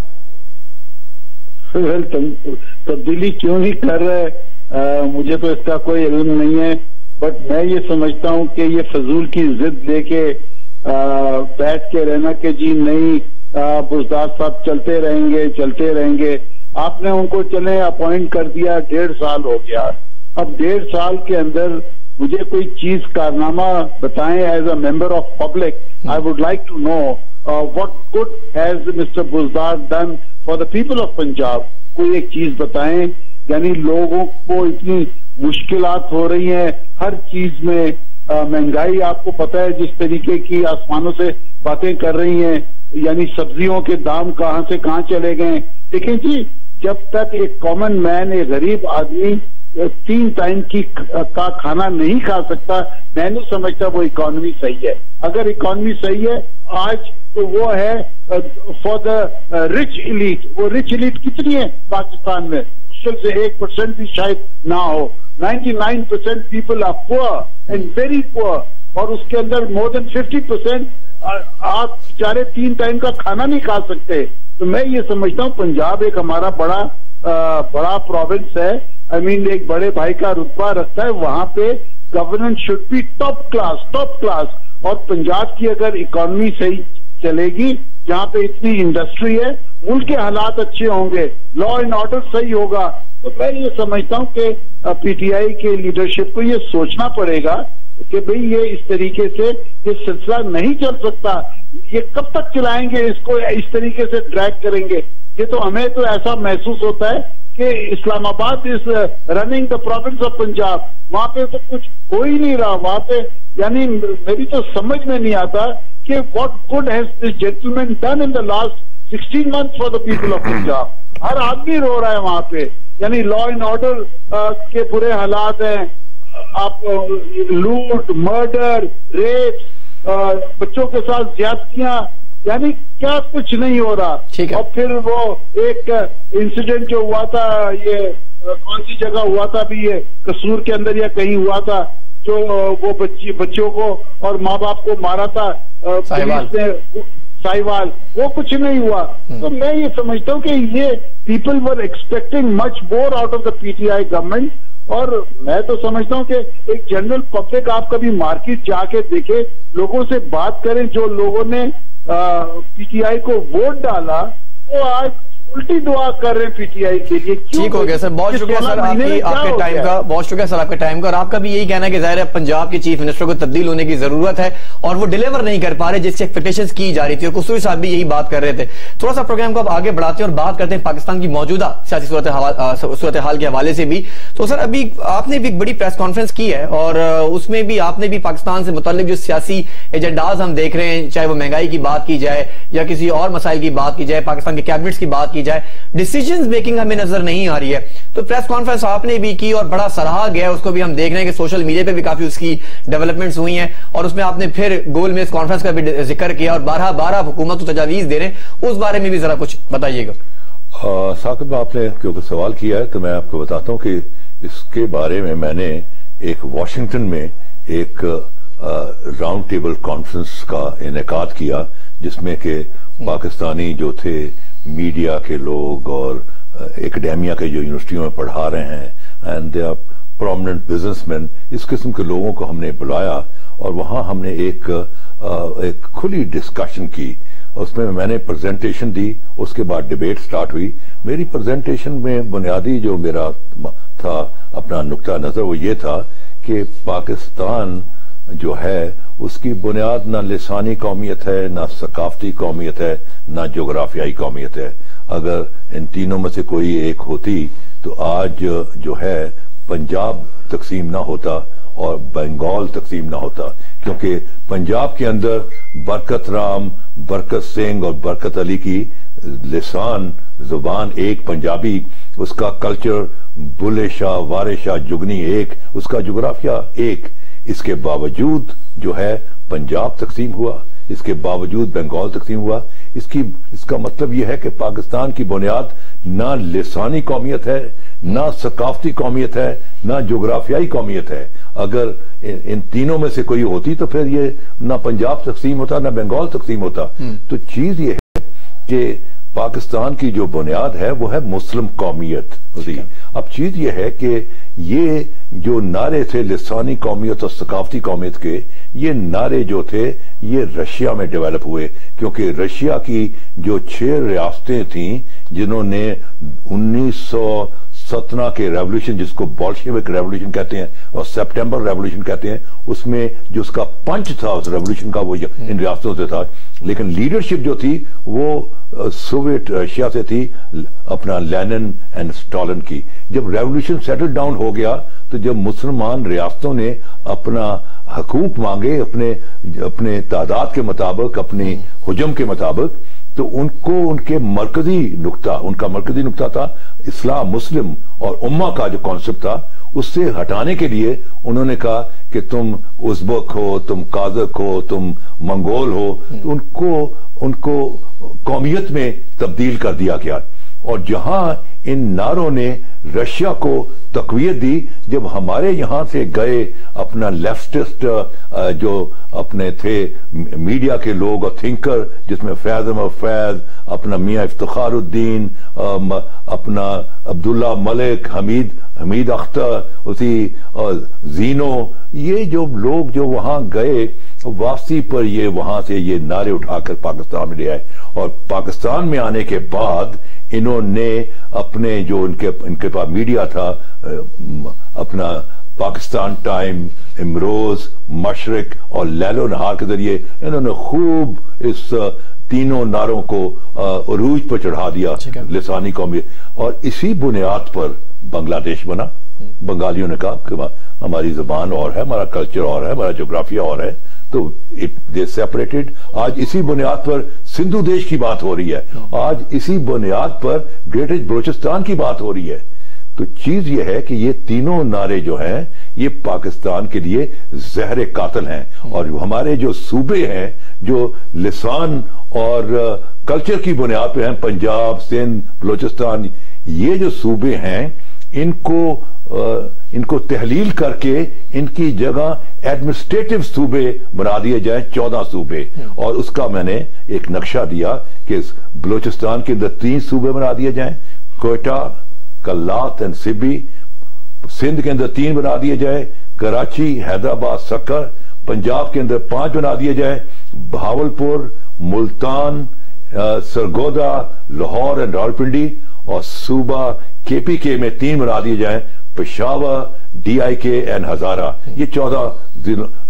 تبدیلی کیوں نہیں کر رہے؟ مجھے تو اس کا کوئی علم نہیں ہے بٹ میں یہ سمجھتا ہوں کہ یہ فضول کی ضد لے کے بیٹھ کے رہنا کہ جی نہیں بزدار صاحب چلتے رہیں گے، چلتے رہیں گے۔ آپ نے ان کو چلے اپوائنٹ کر دیا، ڈیڑھ سال ہو گیا۔ اب ڈیڑھ سال کے اندر مجھے کوئی چیز، کارنامہ بتائیں as a member of public I would like to know what good has Mr Buzdar done for the people of Punjab کوئی ایک چیز بتائیں۔ یعنی لوگوں کو اتنی مشکلات ہو رہی ہیں، ہر چیز میں مہنگائی آپ کو پتہ ہے جس طریقے کی آسمانوں سے باتیں کر رہی ہیں یعنی سبزیوں کے دام کہاں سے کہاں چلے گئے دیکھیں جی جب تک ایک کامن مین ایک غریب آدمی تین ٹائم کی کا کھانا نہیں کھا سکتا، میں نہیں سمجھتا وہ اکانومی صحیح ہے۔ اگر اکانومی صحیح ہے، آج تو وہ ہے فار دا رچ ایلیٹ وہ رچ ایلیٹ کتنی ہے پاکستان میں؟ مشکل سے ایک پرسنٹ بھی شاید نہ ہو۔ Ninety nine percent people are poor and very poor اور اس کے اندر مور دین ففٹی پرسینٹ آپ چارے تین ٹائم کا کھانا نہیں کھا سکتے۔ تو میں یہ سمجھتا ہوں پنجاب ایک ہمارا بڑا بڑا پروونس ہے۔ آئی مین ایک بڑے بھائی کا رتبہ رکھتا ہے۔ وہاں پہ governance should be top class top class اور پنجاب کی اگر اکانومی صحیح چلے گی جہاں پہ اتنی انڈسٹری ہے، ملک کے حالات اچھے ہوں گے لا اینڈ آرڈر صحیح ہوگا۔ تو میں یہ سمجھتا ہوں کہ پی ٹی آئی کے لیڈرشپ کو یہ سوچنا پڑے گا کہ بھئی یہ اس طریقے سے یہ سلسلہ نہیں چل سکتا۔ یہ کب تک چلائیں گے؟ اس کو اس طریقے سے ڈریک کریں گے۔ یہ تو ہمیں تو ایسا محسوس ہوتا ہے کہ Islamabad is running the province of Punjab وہاں پہ تو کچھ ہو ہی نہیں رہا۔ وہاں پہ یعنی میری تو سمجھ میں نہیں آتا کہ what good has this gentleman done in the last sixteen month for the people of Punjab ہر آدمی رو رہا ہے وہاں پہ۔ یعنی لا اینڈ آرڈر کے برے حالات ہیں۔ آپ لوٹ مرڈر ریپ بچوں کے ساتھ زیادتیاں یعنی کیا کچھ نہیں ہو رہا۔ اور پھر وہ ایک انسیڈنٹ جو ہوا تھا یہ کون سی جگہ ہوا تھا بھی یہ کسور کے اندر یا کہیں ہوا تھا جو وہ بچوں کو اور ماں باپ کو مارا تھا سائیوال وہ کچھ نہیں ہوا۔ تو میں یہ سمجھتا ہوں کہ یہ people were expecting much more out of the P T I government اور میں تو سمجھتا ہوں کہ ایک جنرل پبلک آپ کبھی مارکیٹ جا کے دیکھے لوگوں سے بات کریں جو لوگوں نے پی ٹی آئی کو ووٹ ڈالا وہ آج الٹی دعا کر رہے ہیں پی ٹی آئی کے لیے۔ ٹھیک ہو گیا سر بہت یہ شکریہ سر آپ کی آپ کے ٹائم کا بہت شکریہ سر آپ کے ٹائم کا۔ اور آپ کا بھی یہی کہنا ہے کہ ظاہر ہے پنجاب کے چیف منسٹر کو تبدیل ہونے کی ضرورت ہے اور وہ ڈیلیور نہیں کر پا رہے جس کی ایکسپیکٹیشنز کی جا رہی تھی۔ اور قصوری صاحب بھی یہی بات کر رہے تھے۔ تھوڑا سا پروگرام کو اب آگے بڑھاتے ہیں اور بات کرتے ہیں پاکستان کی موجودہ سیاسی صورتحال کے حوالے سے بھی۔ تو سر ابھی آپ نے بھی ایک بڑی پریس کانفرنس کی ہے اور اس میں بھی آپ نے بھی پاکستان سے متعلق جو سیاسی ایجنڈاز ہم دیکھ رہے ہیں چاہے وہ مہنگائی کی بات کی جائے یا کسی اور مسائل کی بات کی جائے پاکستان کے کیبنٹس کی بات کی جائے۔ ڈیسیجنز میکنگ ہمیں نظر نہیں آ رہی ہے۔ تو پریس کانفرنس آپ نے بھی کی اور بڑا سراہا گیا اس کو بھی ہم دیکھ رہے ہیں کہ سوشل میڈیا پہ بھی کافی اس کی ڈیولپمنٹس ہوئی ہیں اور اس میں آپ نے پھر گول میں اس کانفرنس کا بھی ذکر کیا اور بارہ بارہ حکومت کو تجاویز دے رہے ہیں۔ اس بارے میں بھی ذرا کچھ بتائیے گا۔ ساکب آپ نے کیونکہ سوال کیا ہے تو میں آپ کو بتاتا ہوں کہ اس کے بارے میں میں نے ایک واشنگٹن میں ایک راؤنڈ ٹیبل کانفرنس کا انعقاد کیا، جس میں کہ پاکستانی جو تھے میڈیا کے لوگ اور اکیڈیمیا کے جو یونیورسٹیوں میں پڑھا رہے ہیں and they are prominent business man اس قسم کے لوگوں کو ہم نے بلایا اور وہاں ہم نے ایک ایک کھلی ڈسکشن کی۔ اس میں میں نے پریزنٹیشن دی، اس کے بعد ڈیبیٹ سٹارٹ ہوئی۔ میری پریزنٹیشن میں بنیادی جو میرا تھا، اپنا نقطہ نظر، وہ یہ تھا کہ پاکستان جو ہے، اس کی بنیاد نہ لسانی قومیت ہے، نہ ثقافتی قومیت ہے، نہ جغرافیائی قومیت ہے۔ اگر ان تینوں میں سے کوئی ایک ہوتی تو آج جو ہے، پنجاب تقسیم نہ ہوتا اور بنگال تقسیم نہ ہوتا۔ کیونکہ پنجاب کے اندر برکت رام، برکت سنگھ اور برکت علی کی لسان، زبان ایک پنجابی، اس کا کلچر بلے شاہ، وارے شاہ، جگنی ایک، اس کا جغرافیہ ایک۔ اس کے باوجود جو ہے پنجاب تقسیم ہوا اس کے باوجود بنگال تقسیم ہوا۔ اس کی اس کا مطلب یہ ہے کہ پاکستان کی بنیاد نہ لسانی قومیت ہے نہ ثقافتی قومیت ہے نہ جغرافیائی قومیت ہے۔ اگر ان تینوں میں سے کوئی ہوتی تو پھر یہ نہ پنجاب تقسیم ہوتا نہ بنگال تقسیم ہوتا۔ تو چیز یہ ہے کہ پاکستان کی جو بنیاد ہے وہ ہے مسلم قومیت۔ اب چیز یہ ہے کہ یہ جو نعرے تھے لسانی قومیت اور ثقافتی قومیت کے، یہ نعرے جو تھے، یہ رشیا میں ڈیولپ ہوئے۔ کیونکہ رشیا کی جو چھ ریاستیں تھیں، جنہوں نے انیس سو ستنا کے ریولوشن جس کو بالشیوک ریولوشن کہتے ہیں اور سپٹمبر ریولوشن کہتے ہیں اس میں جو اس کا پنچ تھا اس ریولوشن کا وہ ان ریاستوں سے تھا۔ لیکن لیڈرشپ جو تھی وہ سوویٹ رشیا سے تھی اپنا لینن اینڈ سٹالن کی۔ جب ریولوشن سیٹل ڈاؤن ہو گیا تو جب مسلمان ریاستوں نے اپنا حقوق مانگے اپنے اپنے تعداد کے مطابق اپنی حجم کے مطابق تو ان کو ان کے مرکزی نقطہ، ان کا مرکزی نقطہ تھا اسلام مسلم اور امہ کا جو کانسپٹ تھا، اس سے ہٹانے کے لیے انہوں نے کہا کہ تم ازبک ہو، تم کازک ہو، تم منگول ہو۔ ان کو ان کو قومیت میں تبدیل کر دیا گیا۔ اور جہاں ان ناروں نے رشیا کو تقویت دی، جب ہمارے یہاں سے گئے اپنا لیفٹسٹ جو اپنے تھے میڈیا کے لوگ اور تھنکر، جس میں فیض احمد فیض اپنا میاں افتخار الدین اپنا عبداللہ ملک حمید حمید اختر، اسی زینو، یہ جو لوگ جو وہاں گئے، واپسی پر یہ وہاں سے یہ نعرے اٹھا کر پاکستان میں لے آئے۔ اور پاکستان میں آنے کے بعد انہوں نے اپنے جو ان کے ان کے پاس میڈیا تھا اپنا پاکستان ٹائم امروز مشرق اور لیلو نہار کے ذریعے انہوں نے خوب اس تینوں ناروں کو عروج پر چڑھا دیا لسانی قومی اور اسی بنیاد پر بنگلہ دیش بنا۔ بنگالیوں نے کہا کہ ہماری زبان اور ہے ہمارا کلچر اور ہے ہمارا جغرافیہ اور ہے۔ تو دے سیپریٹڈ آج اسی بنیاد پر سندھو دیش کی بات ہو رہی ہے. آج اسی بنیاد پر گریٹر بلوچستان کی بات ہو رہی ہے. تو چیز یہ ہے کہ یہ تینوں نعرے جو ہیں، یہ پاکستان کے لیے زہر قاتل ہیں. اور ہمارے جو صوبے ہیں، جو لسان اور کلچر کی بنیاد پہ ہیں، پنجاب، سندھ، بلوچستان، یہ جو صوبے ہیں، ان کو ان کو تحلیل کر کے ان کی جگہ ایڈمنسٹریٹو صوبے بنا دیے جائیں، چودہ صوبے۔ اور اس کا میں نے ایک نقشہ دیا کہ بلوچستان کے اندر تین صوبے بنا دیے جائیں۔ کوئٹہ، کلات اینڈ سبی سندھ کے اندر تین بنا دیے جائے کراچی، حیدرآباد، سکر۔ پنجاب کے اندر پانچ بنا دیے جائے بہاول پور ملتان سرگودا، لاہور اینڈ رولپنڈی اور سوبا کے پی کے میں تین بنا دیے جائیں۔ پشاوہ ڈی آئی کے اینڈ ہزارہ، یہ چودہ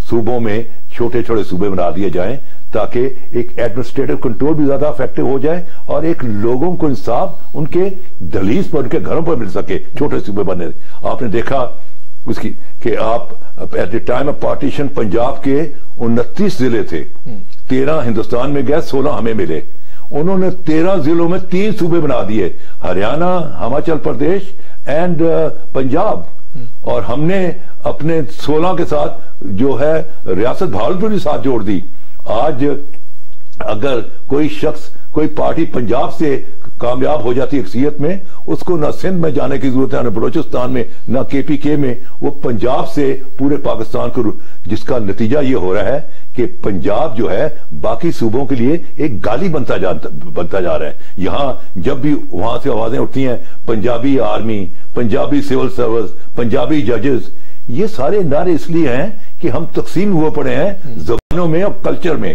صوبوں میں چھوٹے چھوٹے صوبے بنا دیے جائیں تاکہ ایک ایڈمنسٹریٹو کنٹرول بھی زیادہ افیکٹو ہو جائے اور ایک لوگوں کو انصاف ان کے دلیز پر، ان کے گھروں پر مل سکے چھوٹے صوبے بنے آپ نے دیکھا اس کی کہ آپ at the time of partition Punjab کے انتیس ضلع تھے۔ تیرہ ہندوستان میں گئے، سولہ ہمیں ملے۔ انہوں نے تیرہ ضلعوں میں تین صوبے بنا دیے۔ Haryana, Himachal Pradesh and Punjab uh, hmm. اور ہم نے اپنے سولہ کے ساتھ جو ہے ریاست بھاولپوری ساتھ جوڑ دی۔ آج اگر کوئی شخص کوئی پارٹی پنجاب سے کامیاب ہو جاتی اکسیت میں، اس کو نہ سندھ میں جانے کی ضرورت ہے، نہ بلوچستان میں، نہ کے پی کے میں، وہ پنجاب سے پورے پاکستان کو جس کا نتیجہ یہ ہو رہا ہے کہ پنجاب جو ہے، باقی صوبوں کے لیے ایک گالی بنتا جا بنتا جا رہا ہے۔ یہاں جب بھی وہاں سے آوازیں اٹھتی ہیں، Punjabi army, Punjabi civil service, Punjabi ججز، یہ سارے نعرے اس لیے ہیں کہ ہم تقسیم ہوئے پڑے ہیں زبانوں میں اور کلچر میں۔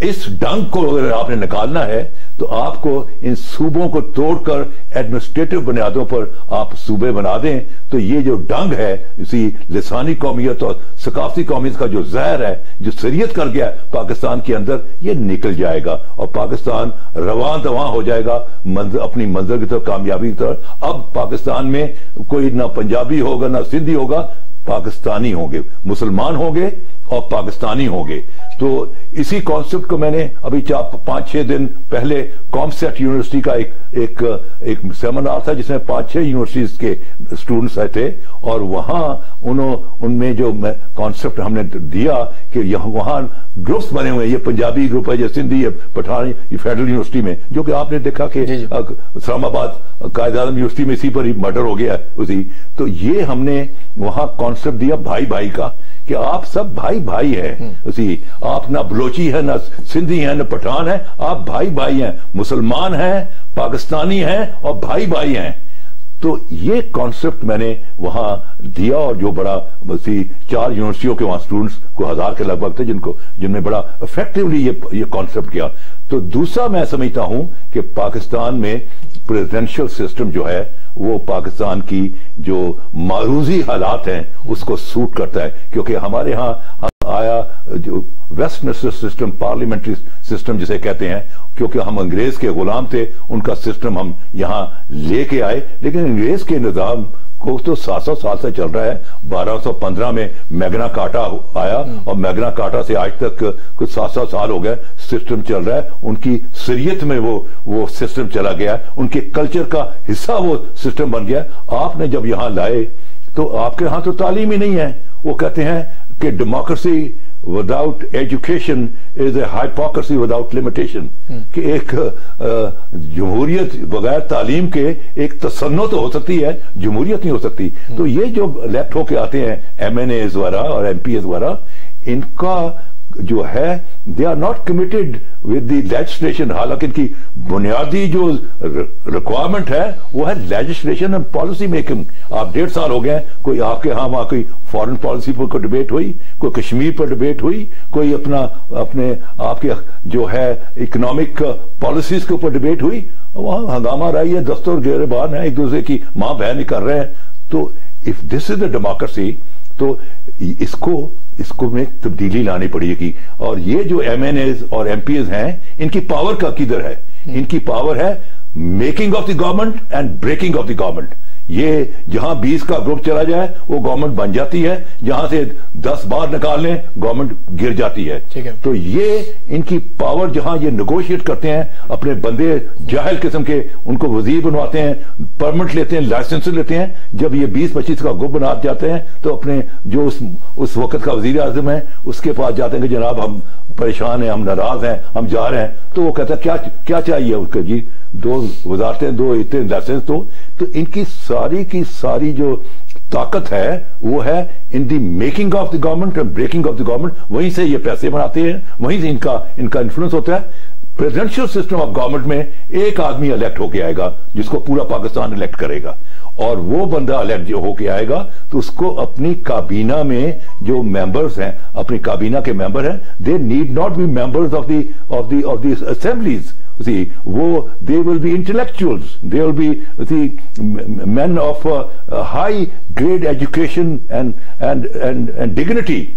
اس ڈنگ کو اگر آپ نے نکالنا ہے تو آپ کو ان صوبوں کو توڑ کر ایڈمنسٹریٹو بنیادوں پر آپ صوبے بنا دیں۔ تو یہ جو ڈنگ ہے اسی لسانی قومیت اور ثقافتی قومیت کا جو زہر ہے، جو سریت کر گیا ہے پاکستان کے اندر یہ نکل جائے گا اور پاکستان رواں دوان ہو جائے گا۔ منظر اپنی منظر کی طرف کامیابی کی طرف۔ اب پاکستان میں کوئی نہ پنجابی ہوگا، نہ سندھی ہوگا، پاکستانی ہوں گے، مسلمان ہوں گے۔ اور پاکستانی ہوں گے۔ تو اسی کانسپٹ کو میں نے ابھی پانچ چھ دن پہلے کامسیٹ یونیورسٹی کا ایک ایک ایک سیمینار تھا جس میں پانچ چھ یونیورسٹیز کے اسٹوڈنٹس آئے تھے۔ اور وہاں انہوں ان میں جو کانسیپٹ ہم نے دیا کہ یہاں وہاں گروپس بنے ہوئے ہیں۔ یہ پنجابی گروپ ہے یہ سندھی ہے پٹھان یہ فیڈرل یونیورسٹی میں۔ جو کہ آپ نے دیکھا کہ جی، جی۔ اسلام آباد قائد اعظم یونیورسٹی میں اسی پر ہی مرڈر ہو گیا اسی۔ تو یہ ہم نے وہاں کانسیپٹ دیا بھائی بھائی کا۔ کہ آپ سب بھائی بھائی ہیں۔ آپ نہ بلوچی ہے نہ سندھی ہیں نہ پٹھان ہیں۔ آپ بھائی بھائی ہیں مسلمان ہیں پاکستانی ہیں اور بھائی بھائی ہیں۔ تو یہ کانسپٹ میں نے وہاں دیا اور جو بڑا چار یونیورسٹیوں کے وہاں سٹوڈنٹس کو ہزار کے لگ بھگ تھے جن کو جن نے بڑا افیکٹولی یہ کانسپٹ کیا۔ تو دوسرا میں سمجھتا ہوں کہ پاکستان میں پریزیڈینشل سسٹم جو ہے وہ پاکستان کی جو معروضی حالات ہیں، اس کو سوٹ کرتا ہے۔ کیونکہ ہمارے ہاں آیا جو Westminster system parliamentary system جسے کہتے ہیں، کیونکہ ہم انگریز کے غلام تھے، ان کا سسٹم ہم یہاں لے کے آئے۔ لیکن انگریز کے نظام کوکس تو سات سو سال سے چل رہا ہے۔ بارہ سو پندرہ میں میگنا کاٹا آیا اور میگنا کاٹا سے آج تک کچھ سات سو سال ہو گئے۔ سسٹم چل رہا ہے۔ ان کی سریت میں وہ وہ سسٹم چلا گیا۔ ہے ان کے کلچر کا حصہ وہ سسٹم بن گیا۔ ہے آپ نے جب یہاں لائے تو آپ کے ہاں تو تعلیم ہی نہیں ہے۔ وہ کہتے ہیں کہ democracy without education is a hypocrisy without limitation کہ ایک جمہوریت بغیر تعلیم کے ایک تصنع تو ہو سکتی ہے جمہوریت نہیں ہو سکتی۔ hmm. تو یہ جو الیکٹ ہو کے آتے ہیں ایم این اے وغیرہ اور ایم پی ایز وغیرہ ان کا جو ہے they are not committed with the legislation حالانکہ ان کی بنیادی جو ریکوائرمنٹ ہے، وہ ہے لیجسلیشن اینڈ پالیسی میکنگ آپ ڈیڑھ سال ہو گئے کوئی آپ کے ہاں وہاں کوئی فارن پالیسی پر کوئی ڈبیٹ ہوئی، کوئی کشمیر پر ڈبیٹ ہوئی، کوئی اپنا، اپنے آپ کے جو ہے اکنامک پالیسیز کے اوپر ڈبیٹ ہوئی، وہاں ہنگامہ رائی ہے دستور گہرے بان ہے ایک دوسرے کی ماں بہن کر رہے ہیں۔ تو if this is a democracy تو اس کو اس کو میں تبدیلی لانی پڑی گی اور یہ جو ایم این ایز اور ایم پی ایز ہیں ان کی پاور کا کدھر ہے؟ ان کی پاور ہے making of the government and breaking of the government یہ جہاں بیس کا گروپ چلا جائے وہ گورنمنٹ بن جاتی ہے۔ جہاں سے دس بار نکال لیں گورنمنٹ گر جاتی ہے۔ تو یہ ان کی پاور جہاں یہ نیگوشیٹ کرتے ہیں اپنے بندے جاہل قسم کے ان کو وزیر بنواتے ہیں پرمٹ لیتے ہیں لائسنس لیتے ہیں۔ جب یہ بیس پچیس کا گروپ بنا جاتے ہیں تو اپنے جو اس اس وقت کا وزیر اعظم ہے اس کے پاس جاتے ہیں کہ جناب ہم پریشان ہیں ہم ناراض ہیں ہم جا رہے ہیں۔ تو وہ کہتا ہے کیا, کیا چاہیے اس جی؟ دو وزارتیں دو اتنے لائسنس دو۔ تو ان کی ساری کی ساری جو طاقت ہے، وہ ہے in the making of the government breaking of the government وہیں سے یہ پیسے بناتے ہیں، وہیں سے ان کا ان کا انفلوئنس ہوتا ہے۔ پریزیڈنشیل سسٹم آف گورنمنٹ میں ایک آدمی الیکٹ ہو کے آئے گا، جس کو پورا پاکستان الیکٹ کرے گا۔ اور وہ بندہ الیکٹ جو ہو کے آئے گا، تو اس کو اپنی کابینہ میں جو ممبرز ہیں، اپنی کابینہ کے ممبر ہیں they need not be members of the of the of the assemblies See, whoa, they will be intellectuals. They will be the men of uh, high grade education and and and, and dignity.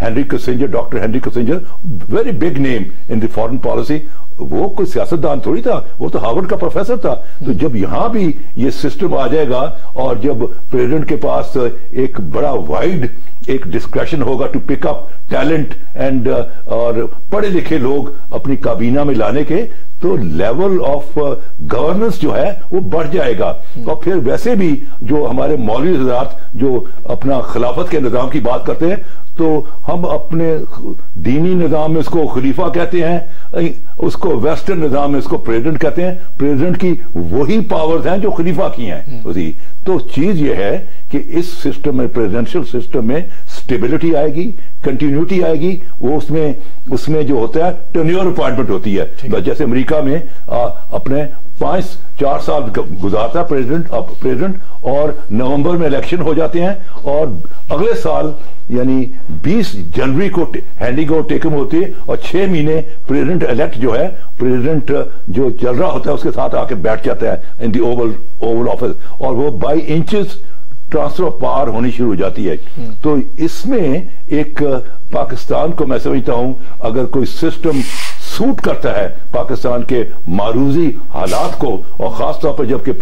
Henry Kissinger doctor Henry Kissinger very big name in the foreign policy وہ کوئی سیاست دان تھوڑی تھا وہ تو Harvard کا professor تھا۔ تو جب یہاں بھی یہ سسٹم آ جائے گا اور جب پریزیڈنٹ کے پاس ایک بڑا وائڈ ایک ڈسکریشن ہوگا to pick up talent and اور پڑھے لکھے لوگ اپنی کابینہ میں لانے کے تو لیول آف گورننس جو ہے وہ بڑھ جائے گا۔ اور پھر ویسے بھی جو ہمارے مولوی حضرات جو اپنا خلافت کے نظام کی بات کرتے ہیں تو ہم اپنے دینی نظام میں اس کو خلیفہ کہتے ہیں اس کو ویسٹرن نظام میں اس کو پریزیڈنٹ کہتے ہیں۔ پریزیڈنٹ کی وہی پاورز ہیں جو خلیفہ کی ہیں۔ اسی تو چیز یہ ہے کہ اس سسٹم میں پریزیڈنشل سسٹم میں سٹیبلٹی آئے گی کنٹینیوٹی آئے گی۔ وہ اس میں اس میں جو ہوتا ہے ٹرنیور اپائنٹمنٹ ہوتی ہے۔ جیسے امریکہ میں اپنے پانچ چار سال گزارتا ہے پریزیڈنٹ پریزیڈنٹ اور نومبر میں الیکشن ہو جاتے ہیں اور اگلے سال یعنی بیس جنوری کو ہینڈی گو ٹیکم ہوتی ہے اور چھ مہینے پریزیڈنٹ الیکٹ جو ہے پریزیڈنٹ جو چل رہا ہوتا ہے اس کے ساتھ آ کے بیٹھ جاتا ہے in the oval oval office اور وہ by inches transfer of power ہونی شروع ہو جاتی ہے۔ تو اس میں ایک پاکستان کو میں سمجھتا ہوں اگر کوئی سسٹم سوٹ کرتا ہے پاکستان کے معروضی حالات کو، اور خاص طور پر جبکہ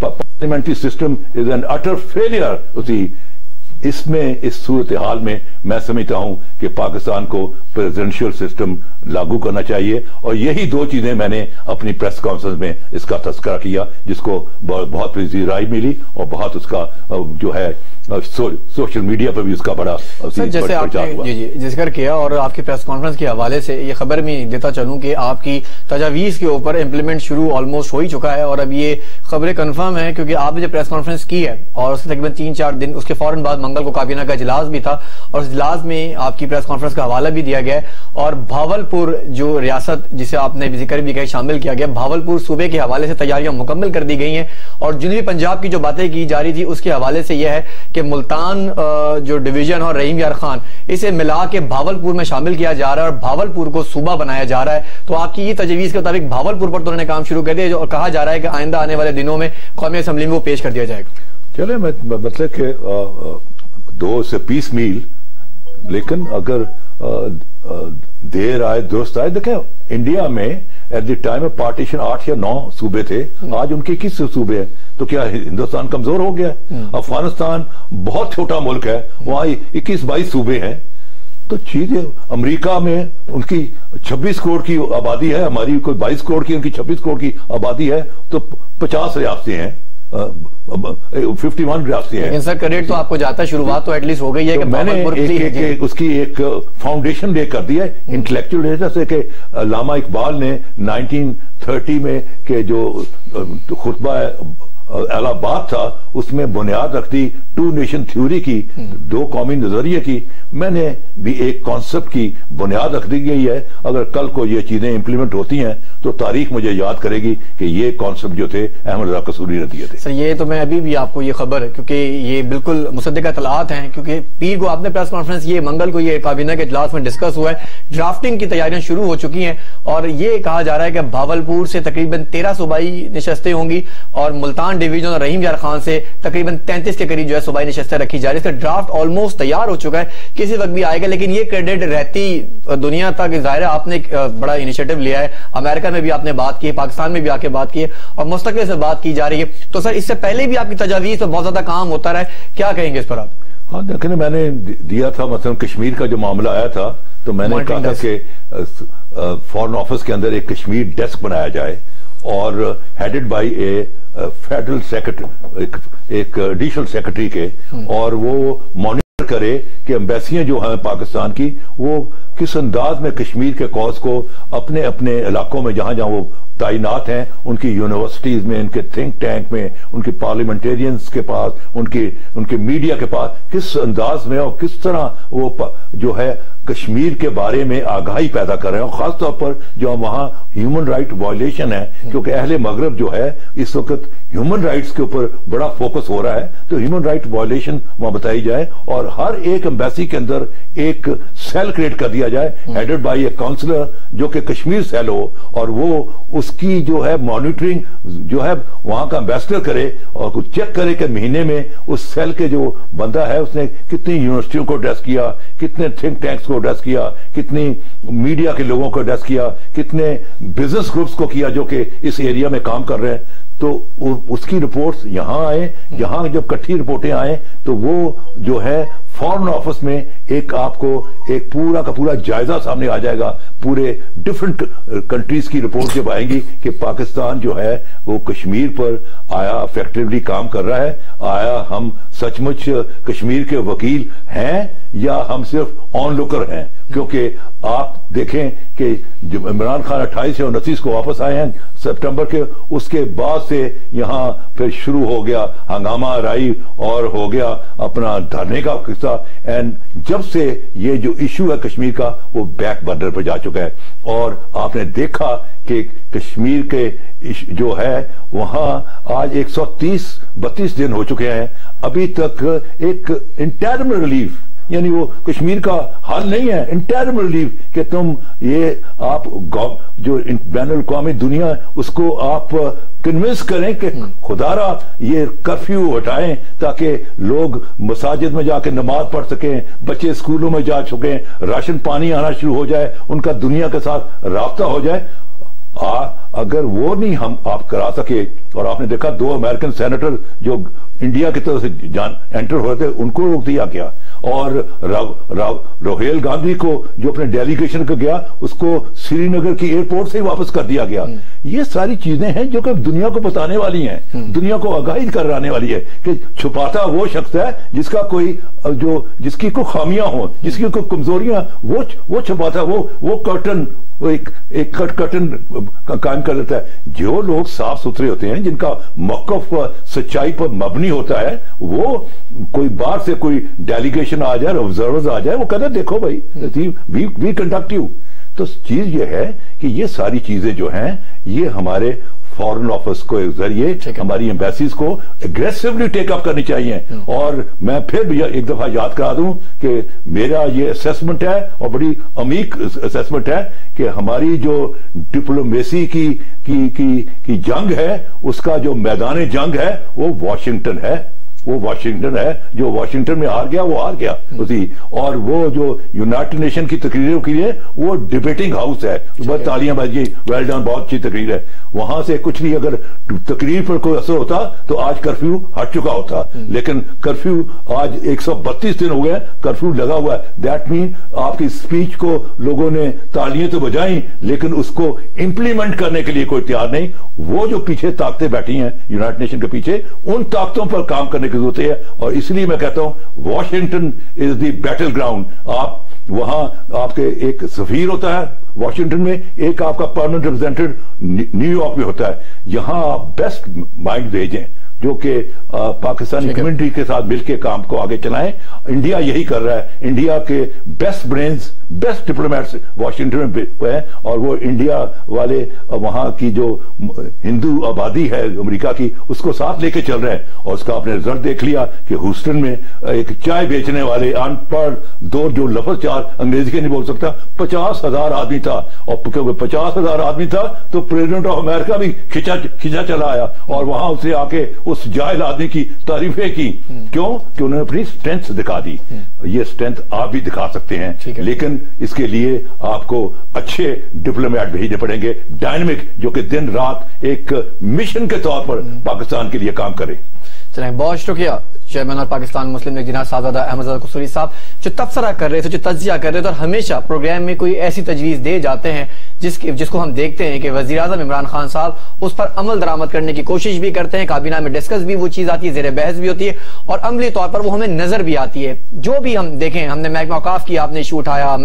parliamentary system is an utter failure اسی اس میں اس صورتحال میں میں سمجھتا ہوں کہ پاکستان کو پریزنشل سسٹم لاگو کرنا چاہیے اور یہی دو چیزیں میں نے اپنی پریس کانفرنس میں اس کا تذکرہ کیا جس کو بہت پریزی رائے ملی اور بہت اس کا جو ہے سوشل میڈیا پر بھی اس کا بڑا جیسے آپ نے ذکر جی، جی، کیا اور آپ کی پریس کانفرنس کے حوالے سے یہ خبر میں دیتا چلوں کہ آپ کی تجاویز کے اوپر امپلیمنٹ شروع آلموسٹ ہو ہی چکا ہے اور اب یہ خبریں کنفرم ہیں کیونکہ آپ نے جب پریس کانفرنس کی ہے اور اس کے تقریباً تین چار دن اس کے فوراً بعد منگل کو کابینہ کا اجلاس بھی تھا اور اس اجلاس میں آپ کی پریس کانفرنس کا حوالہ بھی دیا گیا ہے اور بھاولپور جو ریاست جسے آپ نے ذکر بھی کہے شامل کیا گیا بھاول پور صوبے کے حوالے سے تیاریاں مکمل کر دی گئی ہیں اور جنوبی پنجاب کی جو باتیں کی جاری تھی اس کے حوالے سے یہ ہے کہ ملتان جو ڈویژن اور رحیم یار خان، اسے ملا کے بھاولپور میں شامل کیا جا رہا ہے اور بھاولپور کو صوبہ بنایا جا رہا ہے۔ تو آپ کی یہ تجویز کے مطابق بھاولپور پر تو انہوں نے کام شروع کر دیا اور کہا جا رہا ہے کہ آئندہ آنے والے دنوں میں قومی اسمبلی میں وہ پیش کر دیا جائے گا۔ چلے میں مطلب کہ دو سے بیس میل لیکن اگر دیر آئے درست آئے دیکھیں انڈیا میں ایٹ دی ٹائم پارٹیشن آٹھ یا نو صوبے تھے آج ان کے کس صوبے ہیں تو کیا ہندوستان کمزور ہو گیا؟ ہے افغانستان بہت چھوٹا ملک ہے وہاں اکیس بائیس صوبے ہیں۔ تو چیزیں امریکہ میں ان کی چھبیس کروڑ کی آبادی ہے ہماری کوئی بائیس کروڑ کی ان کی چھبیس کروڑ کی آبادی ہے تو پچاس ریاستیں ہیں۔ ففٹی ون ڈرافٹ ہے سر کریٹ تو آپ کو جاتا شروعات تو ایٹلیس ہو گئی ہے کہ میں نے جی۔ اس کی ایک فاؤنڈیشن لے کر دی ہے انٹلیکچول ہے جیسے کہ لاما اقبال نے نائنٹین تھرٹی میں کہ جو خطبہ ہے اعلیٰ بات تھا، اس میں بنیاد رکھتی ٹو نیشن تھیوری کی، دو قومی نظریے کی۔ میں نے بھی ایک کانسیپٹ کی بنیاد رکھ دی گئی ہے، اگر کل کو یہ چیزیں امپلیمنٹ ہوتی ہیں، تو تاریخ مجھے یاد کرے گی کہ یہ کانسپٹ جو تھے، احمد رضا قصوری نے دیے تھے۔ سر یہ تو میں ابھی بھی آپ کو یہ خبر ہے، کیونکہ یہ بالکل مصدقہ اطلاعات ہیں، کیونکہ پیر کو آپ نے پریس کانفرنس یہ منگل کو یہ کابینہ کے اجلاس میں ڈسکس ہوا ہے۔ ڈرافٹنگ کی تیاریاں شروع ہو چکی ہیں، اور یہ کہا جا رہا ہے کہ بھاولپور سے تقریباً تیرہ صوبائی نشستیں ہوں گی، اور ملتان ڈیویجن اور رحیم یار خان سے تقریباً تینتیس کے قریب جو ہے صوبائی نشستیں رکھی جا رہی اس کا ڈرافٹ آلموسٹ تیار ہو چکا ہے۔ کسی وقت بھی آئے گا لیکن یہ کریڈٹ رہتی دنیا تک۔ ظاہر ہے آپ نے بڑا انیشیٹو لیا ہے۔ امریکہ میں بھی آپ نے بات کی ہے پاکستان میں بھی آ کے بات کی ہے۔ اور مستقبل سے بات کی جا رہی ہے۔ تو سر اس سے پہلے بھی آپ کی تجاویز پر بہت زیادہ کام ہوتا رہا ہے۔ کیا کہیں گے اس پر آپ؟ ہاں دیکھیں میں نے دیا تھا مثلا کشمیر کا جو معاملہ آیا تھا تو میں نے کہا تھا کہ فورن آفس کے اندر ایک کشمیر ڈیسک بنایا جائے۔ اور headed by a federal secretary ایک ایڈیشنل سیکرٹری کے اور وہ مانیٹر کرے کہ امبیسیاں جو ہیں پاکستان کی وہ کس انداز میں کشمیر کے کوز کو اپنے اپنے علاقوں میں جہاں جہاں وہ تعینات ہیں، ان کی یونیورسٹیز میں، ان کے تھنک ٹینک میں، ان کی پارلیمنٹیرینز کے پاس، ان کی، ان کے میڈیا کے پاس، کس انداز میں اور کس طرح وہ جو ہے کشمیر کے بارے میں آگاہی پیدا کر رہے ہیں۔ اور خاص طور پر جو وہاں ہیومن رائٹ وائلیشن ہے کیونکہ اہل مغرب جو ہے، اس وقت ہیومن رائٹس کے اوپر بڑا فوکس ہو رہا ہے۔ تو ہیومن رائٹ وائلیشن وہاں بتائی جائے اور ہر ایک امبیسی کے اندر ایک سیل کریٹ کر دیا کیا جائے ہیڈڈ بائی اے کاؤنسلر جو کہ کشمیر سیل ہو اور وہ اس کی جو ہے مانیٹرنگ جو ہے وہاں کا امبیسڈر کرے اور کچھ چیک کرے کہ مہینے میں اس سیل کے جو بندہ ہے اس نے کتنی یونیورسٹیوں کو ڈیس کیا کتنے تھنک ٹینکس کو ڈیس کیا کتنی میڈیا کے لوگوں کو ڈیس کیا کتنے بزنس گروپس کو کیا جو کہ اس ایریا میں کام کر رہے ہیں۔ تو اس کی رپورٹس یہاں آئے یہاں جب کٹھی رپورٹیں آئیں تو وہ جو ہے فورن آفس میں ایک آپ کو ایک پورا کا پورا جائزہ سامنے آ جائے گا۔ پورے ڈیفرنٹ کنٹریز uh, کی رپورٹ جب آئیں گی کہ پاکستان جو ہے وہ کشمیر پر آیا افیکٹولی کام کر رہا ہے۔ آیا ہم سچ مچ uh, کشمیر کے وکیل ہیں یا ہم صرف آن لوکر ہیں؟ کیونکہ آپ دیکھیں کہ عمران خان اٹھائیس سے انتیس کو واپس آئے ہیں سپٹمبر کے، اس کے بعد سے یہاں پھر شروع ہو گیا ہنگامہ رائی اور ہو گیا اپنا دھرنے کا قصہ۔ اینڈ جب سے یہ جو ایشو ہے کشمیر کا، وہ بیک برنر پہ جا چکا ہے۔ اور آپ نے دیکھا کہ کشمیر کے جو ہے، وہاں آج ایک سو تیس، بتیس دن ہو چکے ہیں۔ ابھی تک ایک انٹرم ریلیف یعنی وہ کشمیر کا حل نہیں ہے انٹرم ریلیف کہ تم یہ آپ جو بین الاقوامی دنیا اس کو آپ کنونس کریں کہ خدا را یہ کرفیو ہٹائیں تاکہ لوگ مساجد میں جا کے نماز پڑھ سکیں، بچے اسکولوں میں جا چکیں راشن پانی آنا شروع ہو جائے، ان کا دنیا کے ساتھ رابطہ ہو جائے۔ اگر وہ نہیں ہم آپ کرا سکے، اور آپ نے دیکھا دو امریکن سینیٹر جو انڈیا کی طرف سے جان انٹر ہو رہے تھے، ان کو روک دیا گیا۔ اور روہیل گاندھی کو جو اپنے ڈیلیگیشن کا گیا اس کو سری نگر کی ایئرپورٹ سے ہی واپس کر دیا گیا۔ یہ ساری چیزیں ہیں جو کہ دنیا کو بتانے والی ہیں۔ دنیا کو آگاہی کرانے والی ہے کہ چھپاتا وہ شخص ہے جس کا کوئی جو جس کی کوئی خامیاں ہوں جس کی کوئی کمزوریاں وہ چھپاتا وہ وہ کرٹن ایک کٹ کٹن قائم کر لیتا ہے۔ جو لوگ صاف ستھرے ہوتے ہیں جن کا موقف سچائی پر مبنی ہوتا ہے وہ کوئی باہر سے کوئی ڈیلیگیشن آ جائے آبزرورز آ جائے وہ کہتے ہیں دیکھو بھائی وی کنڈکٹیو تو چیز یہ ہے کہ یہ ساری چیزیں جو ہیں یہ ہمارے فورن آفس کو ذریعے ہماری امبیسیز کو اگریسیولی ٹیک اپ کرنی چاہیے۔ اور میں پھر بھی ایک دفعہ یاد کرا دوں کہ میرا یہ اسیسمنٹ ہے اور بڑی امیق اسیسمنٹ ہے کہ ہماری جو ڈپلومیسی کی کی کی جنگ ہے اس کا جو میدان جنگ ہے وہ واشنگٹن ہے۔ وہ واشنگٹن ہے جو واشنگٹن میں ہار گیا وہ ہار گیا۔ اسی اور وہ جو یونائٹڈ نیشن کی تقریروں کے لیے وہ ڈیبیٹنگ ہاؤس ہے۔ تالیاں بھائی ویل ڈن بہت اچھی تقریر ہے۔ وہاں سے کچھ بھی اگر تقریر پر کوئی اثر ہوتا تو آج کرفیو ہٹ چکا ہوتا۔ لیکن کرفیو آج ایک سو بتیس دن ہو گئے کرفیو لگا ہوا ہے۔ دیٹ مین آپ کی سپیچ کو لوگوں نے تالیاں تو بجائیں لیکن اس کو امپلیمنٹ کرنے کے لیے کوئی تیار نہیں۔ وہ جو پیچھے طاقتیں بیٹھی ہیں یونائٹڈ نیشن کے پیچھے ان طاقتوں پر کام کرنے کی ضرورت ہے اور اس لیے میں کہتا ہوں Washington is the battle ground آپ وہاں آپ کے ایک سفیر ہوتا ہے واشنگٹن میں ایک آپ کا پرمنٹ ریپرزینٹیو نیو یارک میں ہوتا ہے یہاں آپ بیسٹ مائنڈ بھیجیں جو کہ پاکستانی کمیونٹی کے ساتھ مل کے کام کو آگے چلائیں۔ انڈیا یہی کر رہا ہے۔ انڈیا کے best brains best diplomats Washington میں ہیں اور وہ انڈیا والے وہاں کی جو ہندو آبادی ہے امریکہ کی اس کو ساتھ لے کے چل رہے ہیں۔ اور اس کا آپ نے رزلٹ دیکھ لیا کہ ہوسٹن میں ایک چائے بیچنے والے ان پڑھ دو جو لفظ چار انگریزی کے نہیں بول سکتا پچاس ہزار آدمی تھا۔ اور کیونکہ پچاس ہزار آدمی تھا تو پریزیڈنٹ آف امریکہ بھی کھچا چلا آیا۔ اور وہاں اسے آ کے اس جائل آدمی کی تعریفیں کی۔ کیوں؟ کہ انہوں نے اپنی سٹرینتھ دکھا دی۔ یہ سٹرینتھ آپ بھی دکھا سکتے ہیں۔ لیکن اس کے لیے آپ کو اچھے ڈپلومیٹ بھیجنے پڑیں گے۔ ڈائنمک جو کہ دن رات ایک مشن کے طور پر پاکستان کے لیے کام کرے۔ چلیں بہت شکریہ۔ چیئرمین اور پاکستان مسلم لیگ جناب صاحبزادہ احمد زادہ قصوری صاحب، جو تبصرہ کر رہے تھے، جو تجزیہ کر رہے تھے اور ہمیشہ پروگرام میں کوئی ایسی تجویز دے جاتے ہیں جس جس کو ہم دیکھتے ہیں کہ وزیر اعظم عمران خان صاحب اس پر عمل درآمد کرنے کی کوشش بھی کرتے ہیں، کابینہ میں ڈسکس بھی وہ چیز آتی ہے، زیر بحث بھی ہوتی ہے اور عملی طور پر وہ ہمیں نظر بھی آتی ہے۔ جو بھی ہم دیکھیں، ہم نے محکمہ اوقاف کی آپ نے ایشو اٹھایا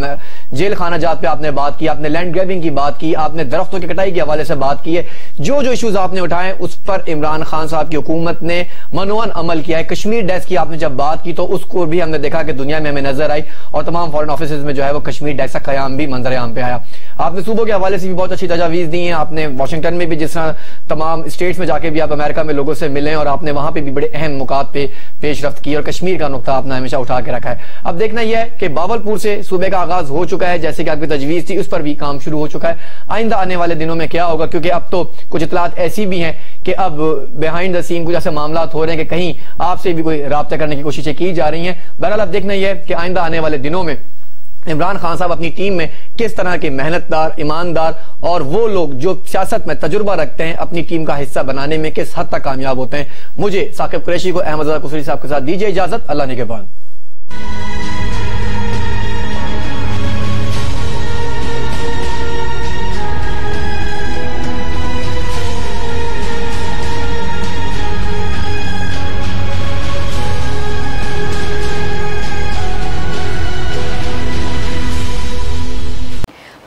جیل خانہ جات پہ آپ نے بات کی، آپ نے لینڈ گریبنگ کی بات کی، آپ نے درختوں کی کٹائی کے حوالے سے بات کی ہے۔ جو جو ایشوز آپ نے اٹھائے، اس پر عمران خان صاحب کی حکومت نے منوان عمل کیا ہے۔ کشمیر کشمیر ڈیسک کی آپ نے جب بات کی تو اس کو بھی ہم نے دیکھا کہ دنیا میں ہمیں نظر آئی اور تمام فورن آفیسز میں جو ہے وہ کشمیر ڈیسک کا قیام بھی منظر عام پہ آیا۔ آپ نے صوبوں کے حوالے سے بھی بہت اچھی تجاویز دی ہیں۔ آپ نے واشنگٹن میں بھی جس طرح تمام اسٹیٹس میں جا کے بھی آپ امریکہ میں لوگوں سے ملیں اور آپ نے وہاں پہ بھی بڑے اہم مقات پہ پیش رفت کی اور کشمیر کا نقطہ آپ نے ہمیشہ اٹھا کے رکھا ہے۔ اب دیکھنا یہ ہے کہ باولپور سے صوبے کا آغاز ہو چکا ہے۔ جیسے کہ آپ کی تجویز تھی، اس پر بھی کام شروع ہو چکا ہے۔ آئندہ آنے والے دنوں میں کیا ہوگا؟ کیونکہ اب تو کچھ اطلاعات ایسی بھی ہیں کہ اب بیہائنڈ دا سین کچھ ایسے معاملات ہو رہے ہیں کہ کہیں آپ سے بھی کوئی رابطہ کرنے کی کوششیں کی جا رہی ہیں۔ بہرحال اب دیکھنا یہ ہے کہ آئندہ آنے والے دنوں میں عمران خان صاحب اپنی ٹیم میں کس طرح کے محنت دار ایماندار اور وہ لوگ جو سیاست میں تجربہ رکھتے ہیں اپنی ٹیم کا حصہ بنانے میں کس حد تک کامیاب ہوتے ہیں۔ مجھے ثاقب قریشی کو احمد رضا کسری صاحب کے ساتھ دیجیے اجازت۔ اللہ نگہبان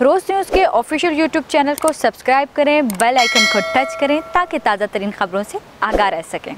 روز نیوز کے آفیشیل یوٹیوب چینل کو سبسکرائب کریں، بیل آئیکن کو ٹچ کریں تاکہ تازہ ترین خبروں سے آگاہ رہ سکیں۔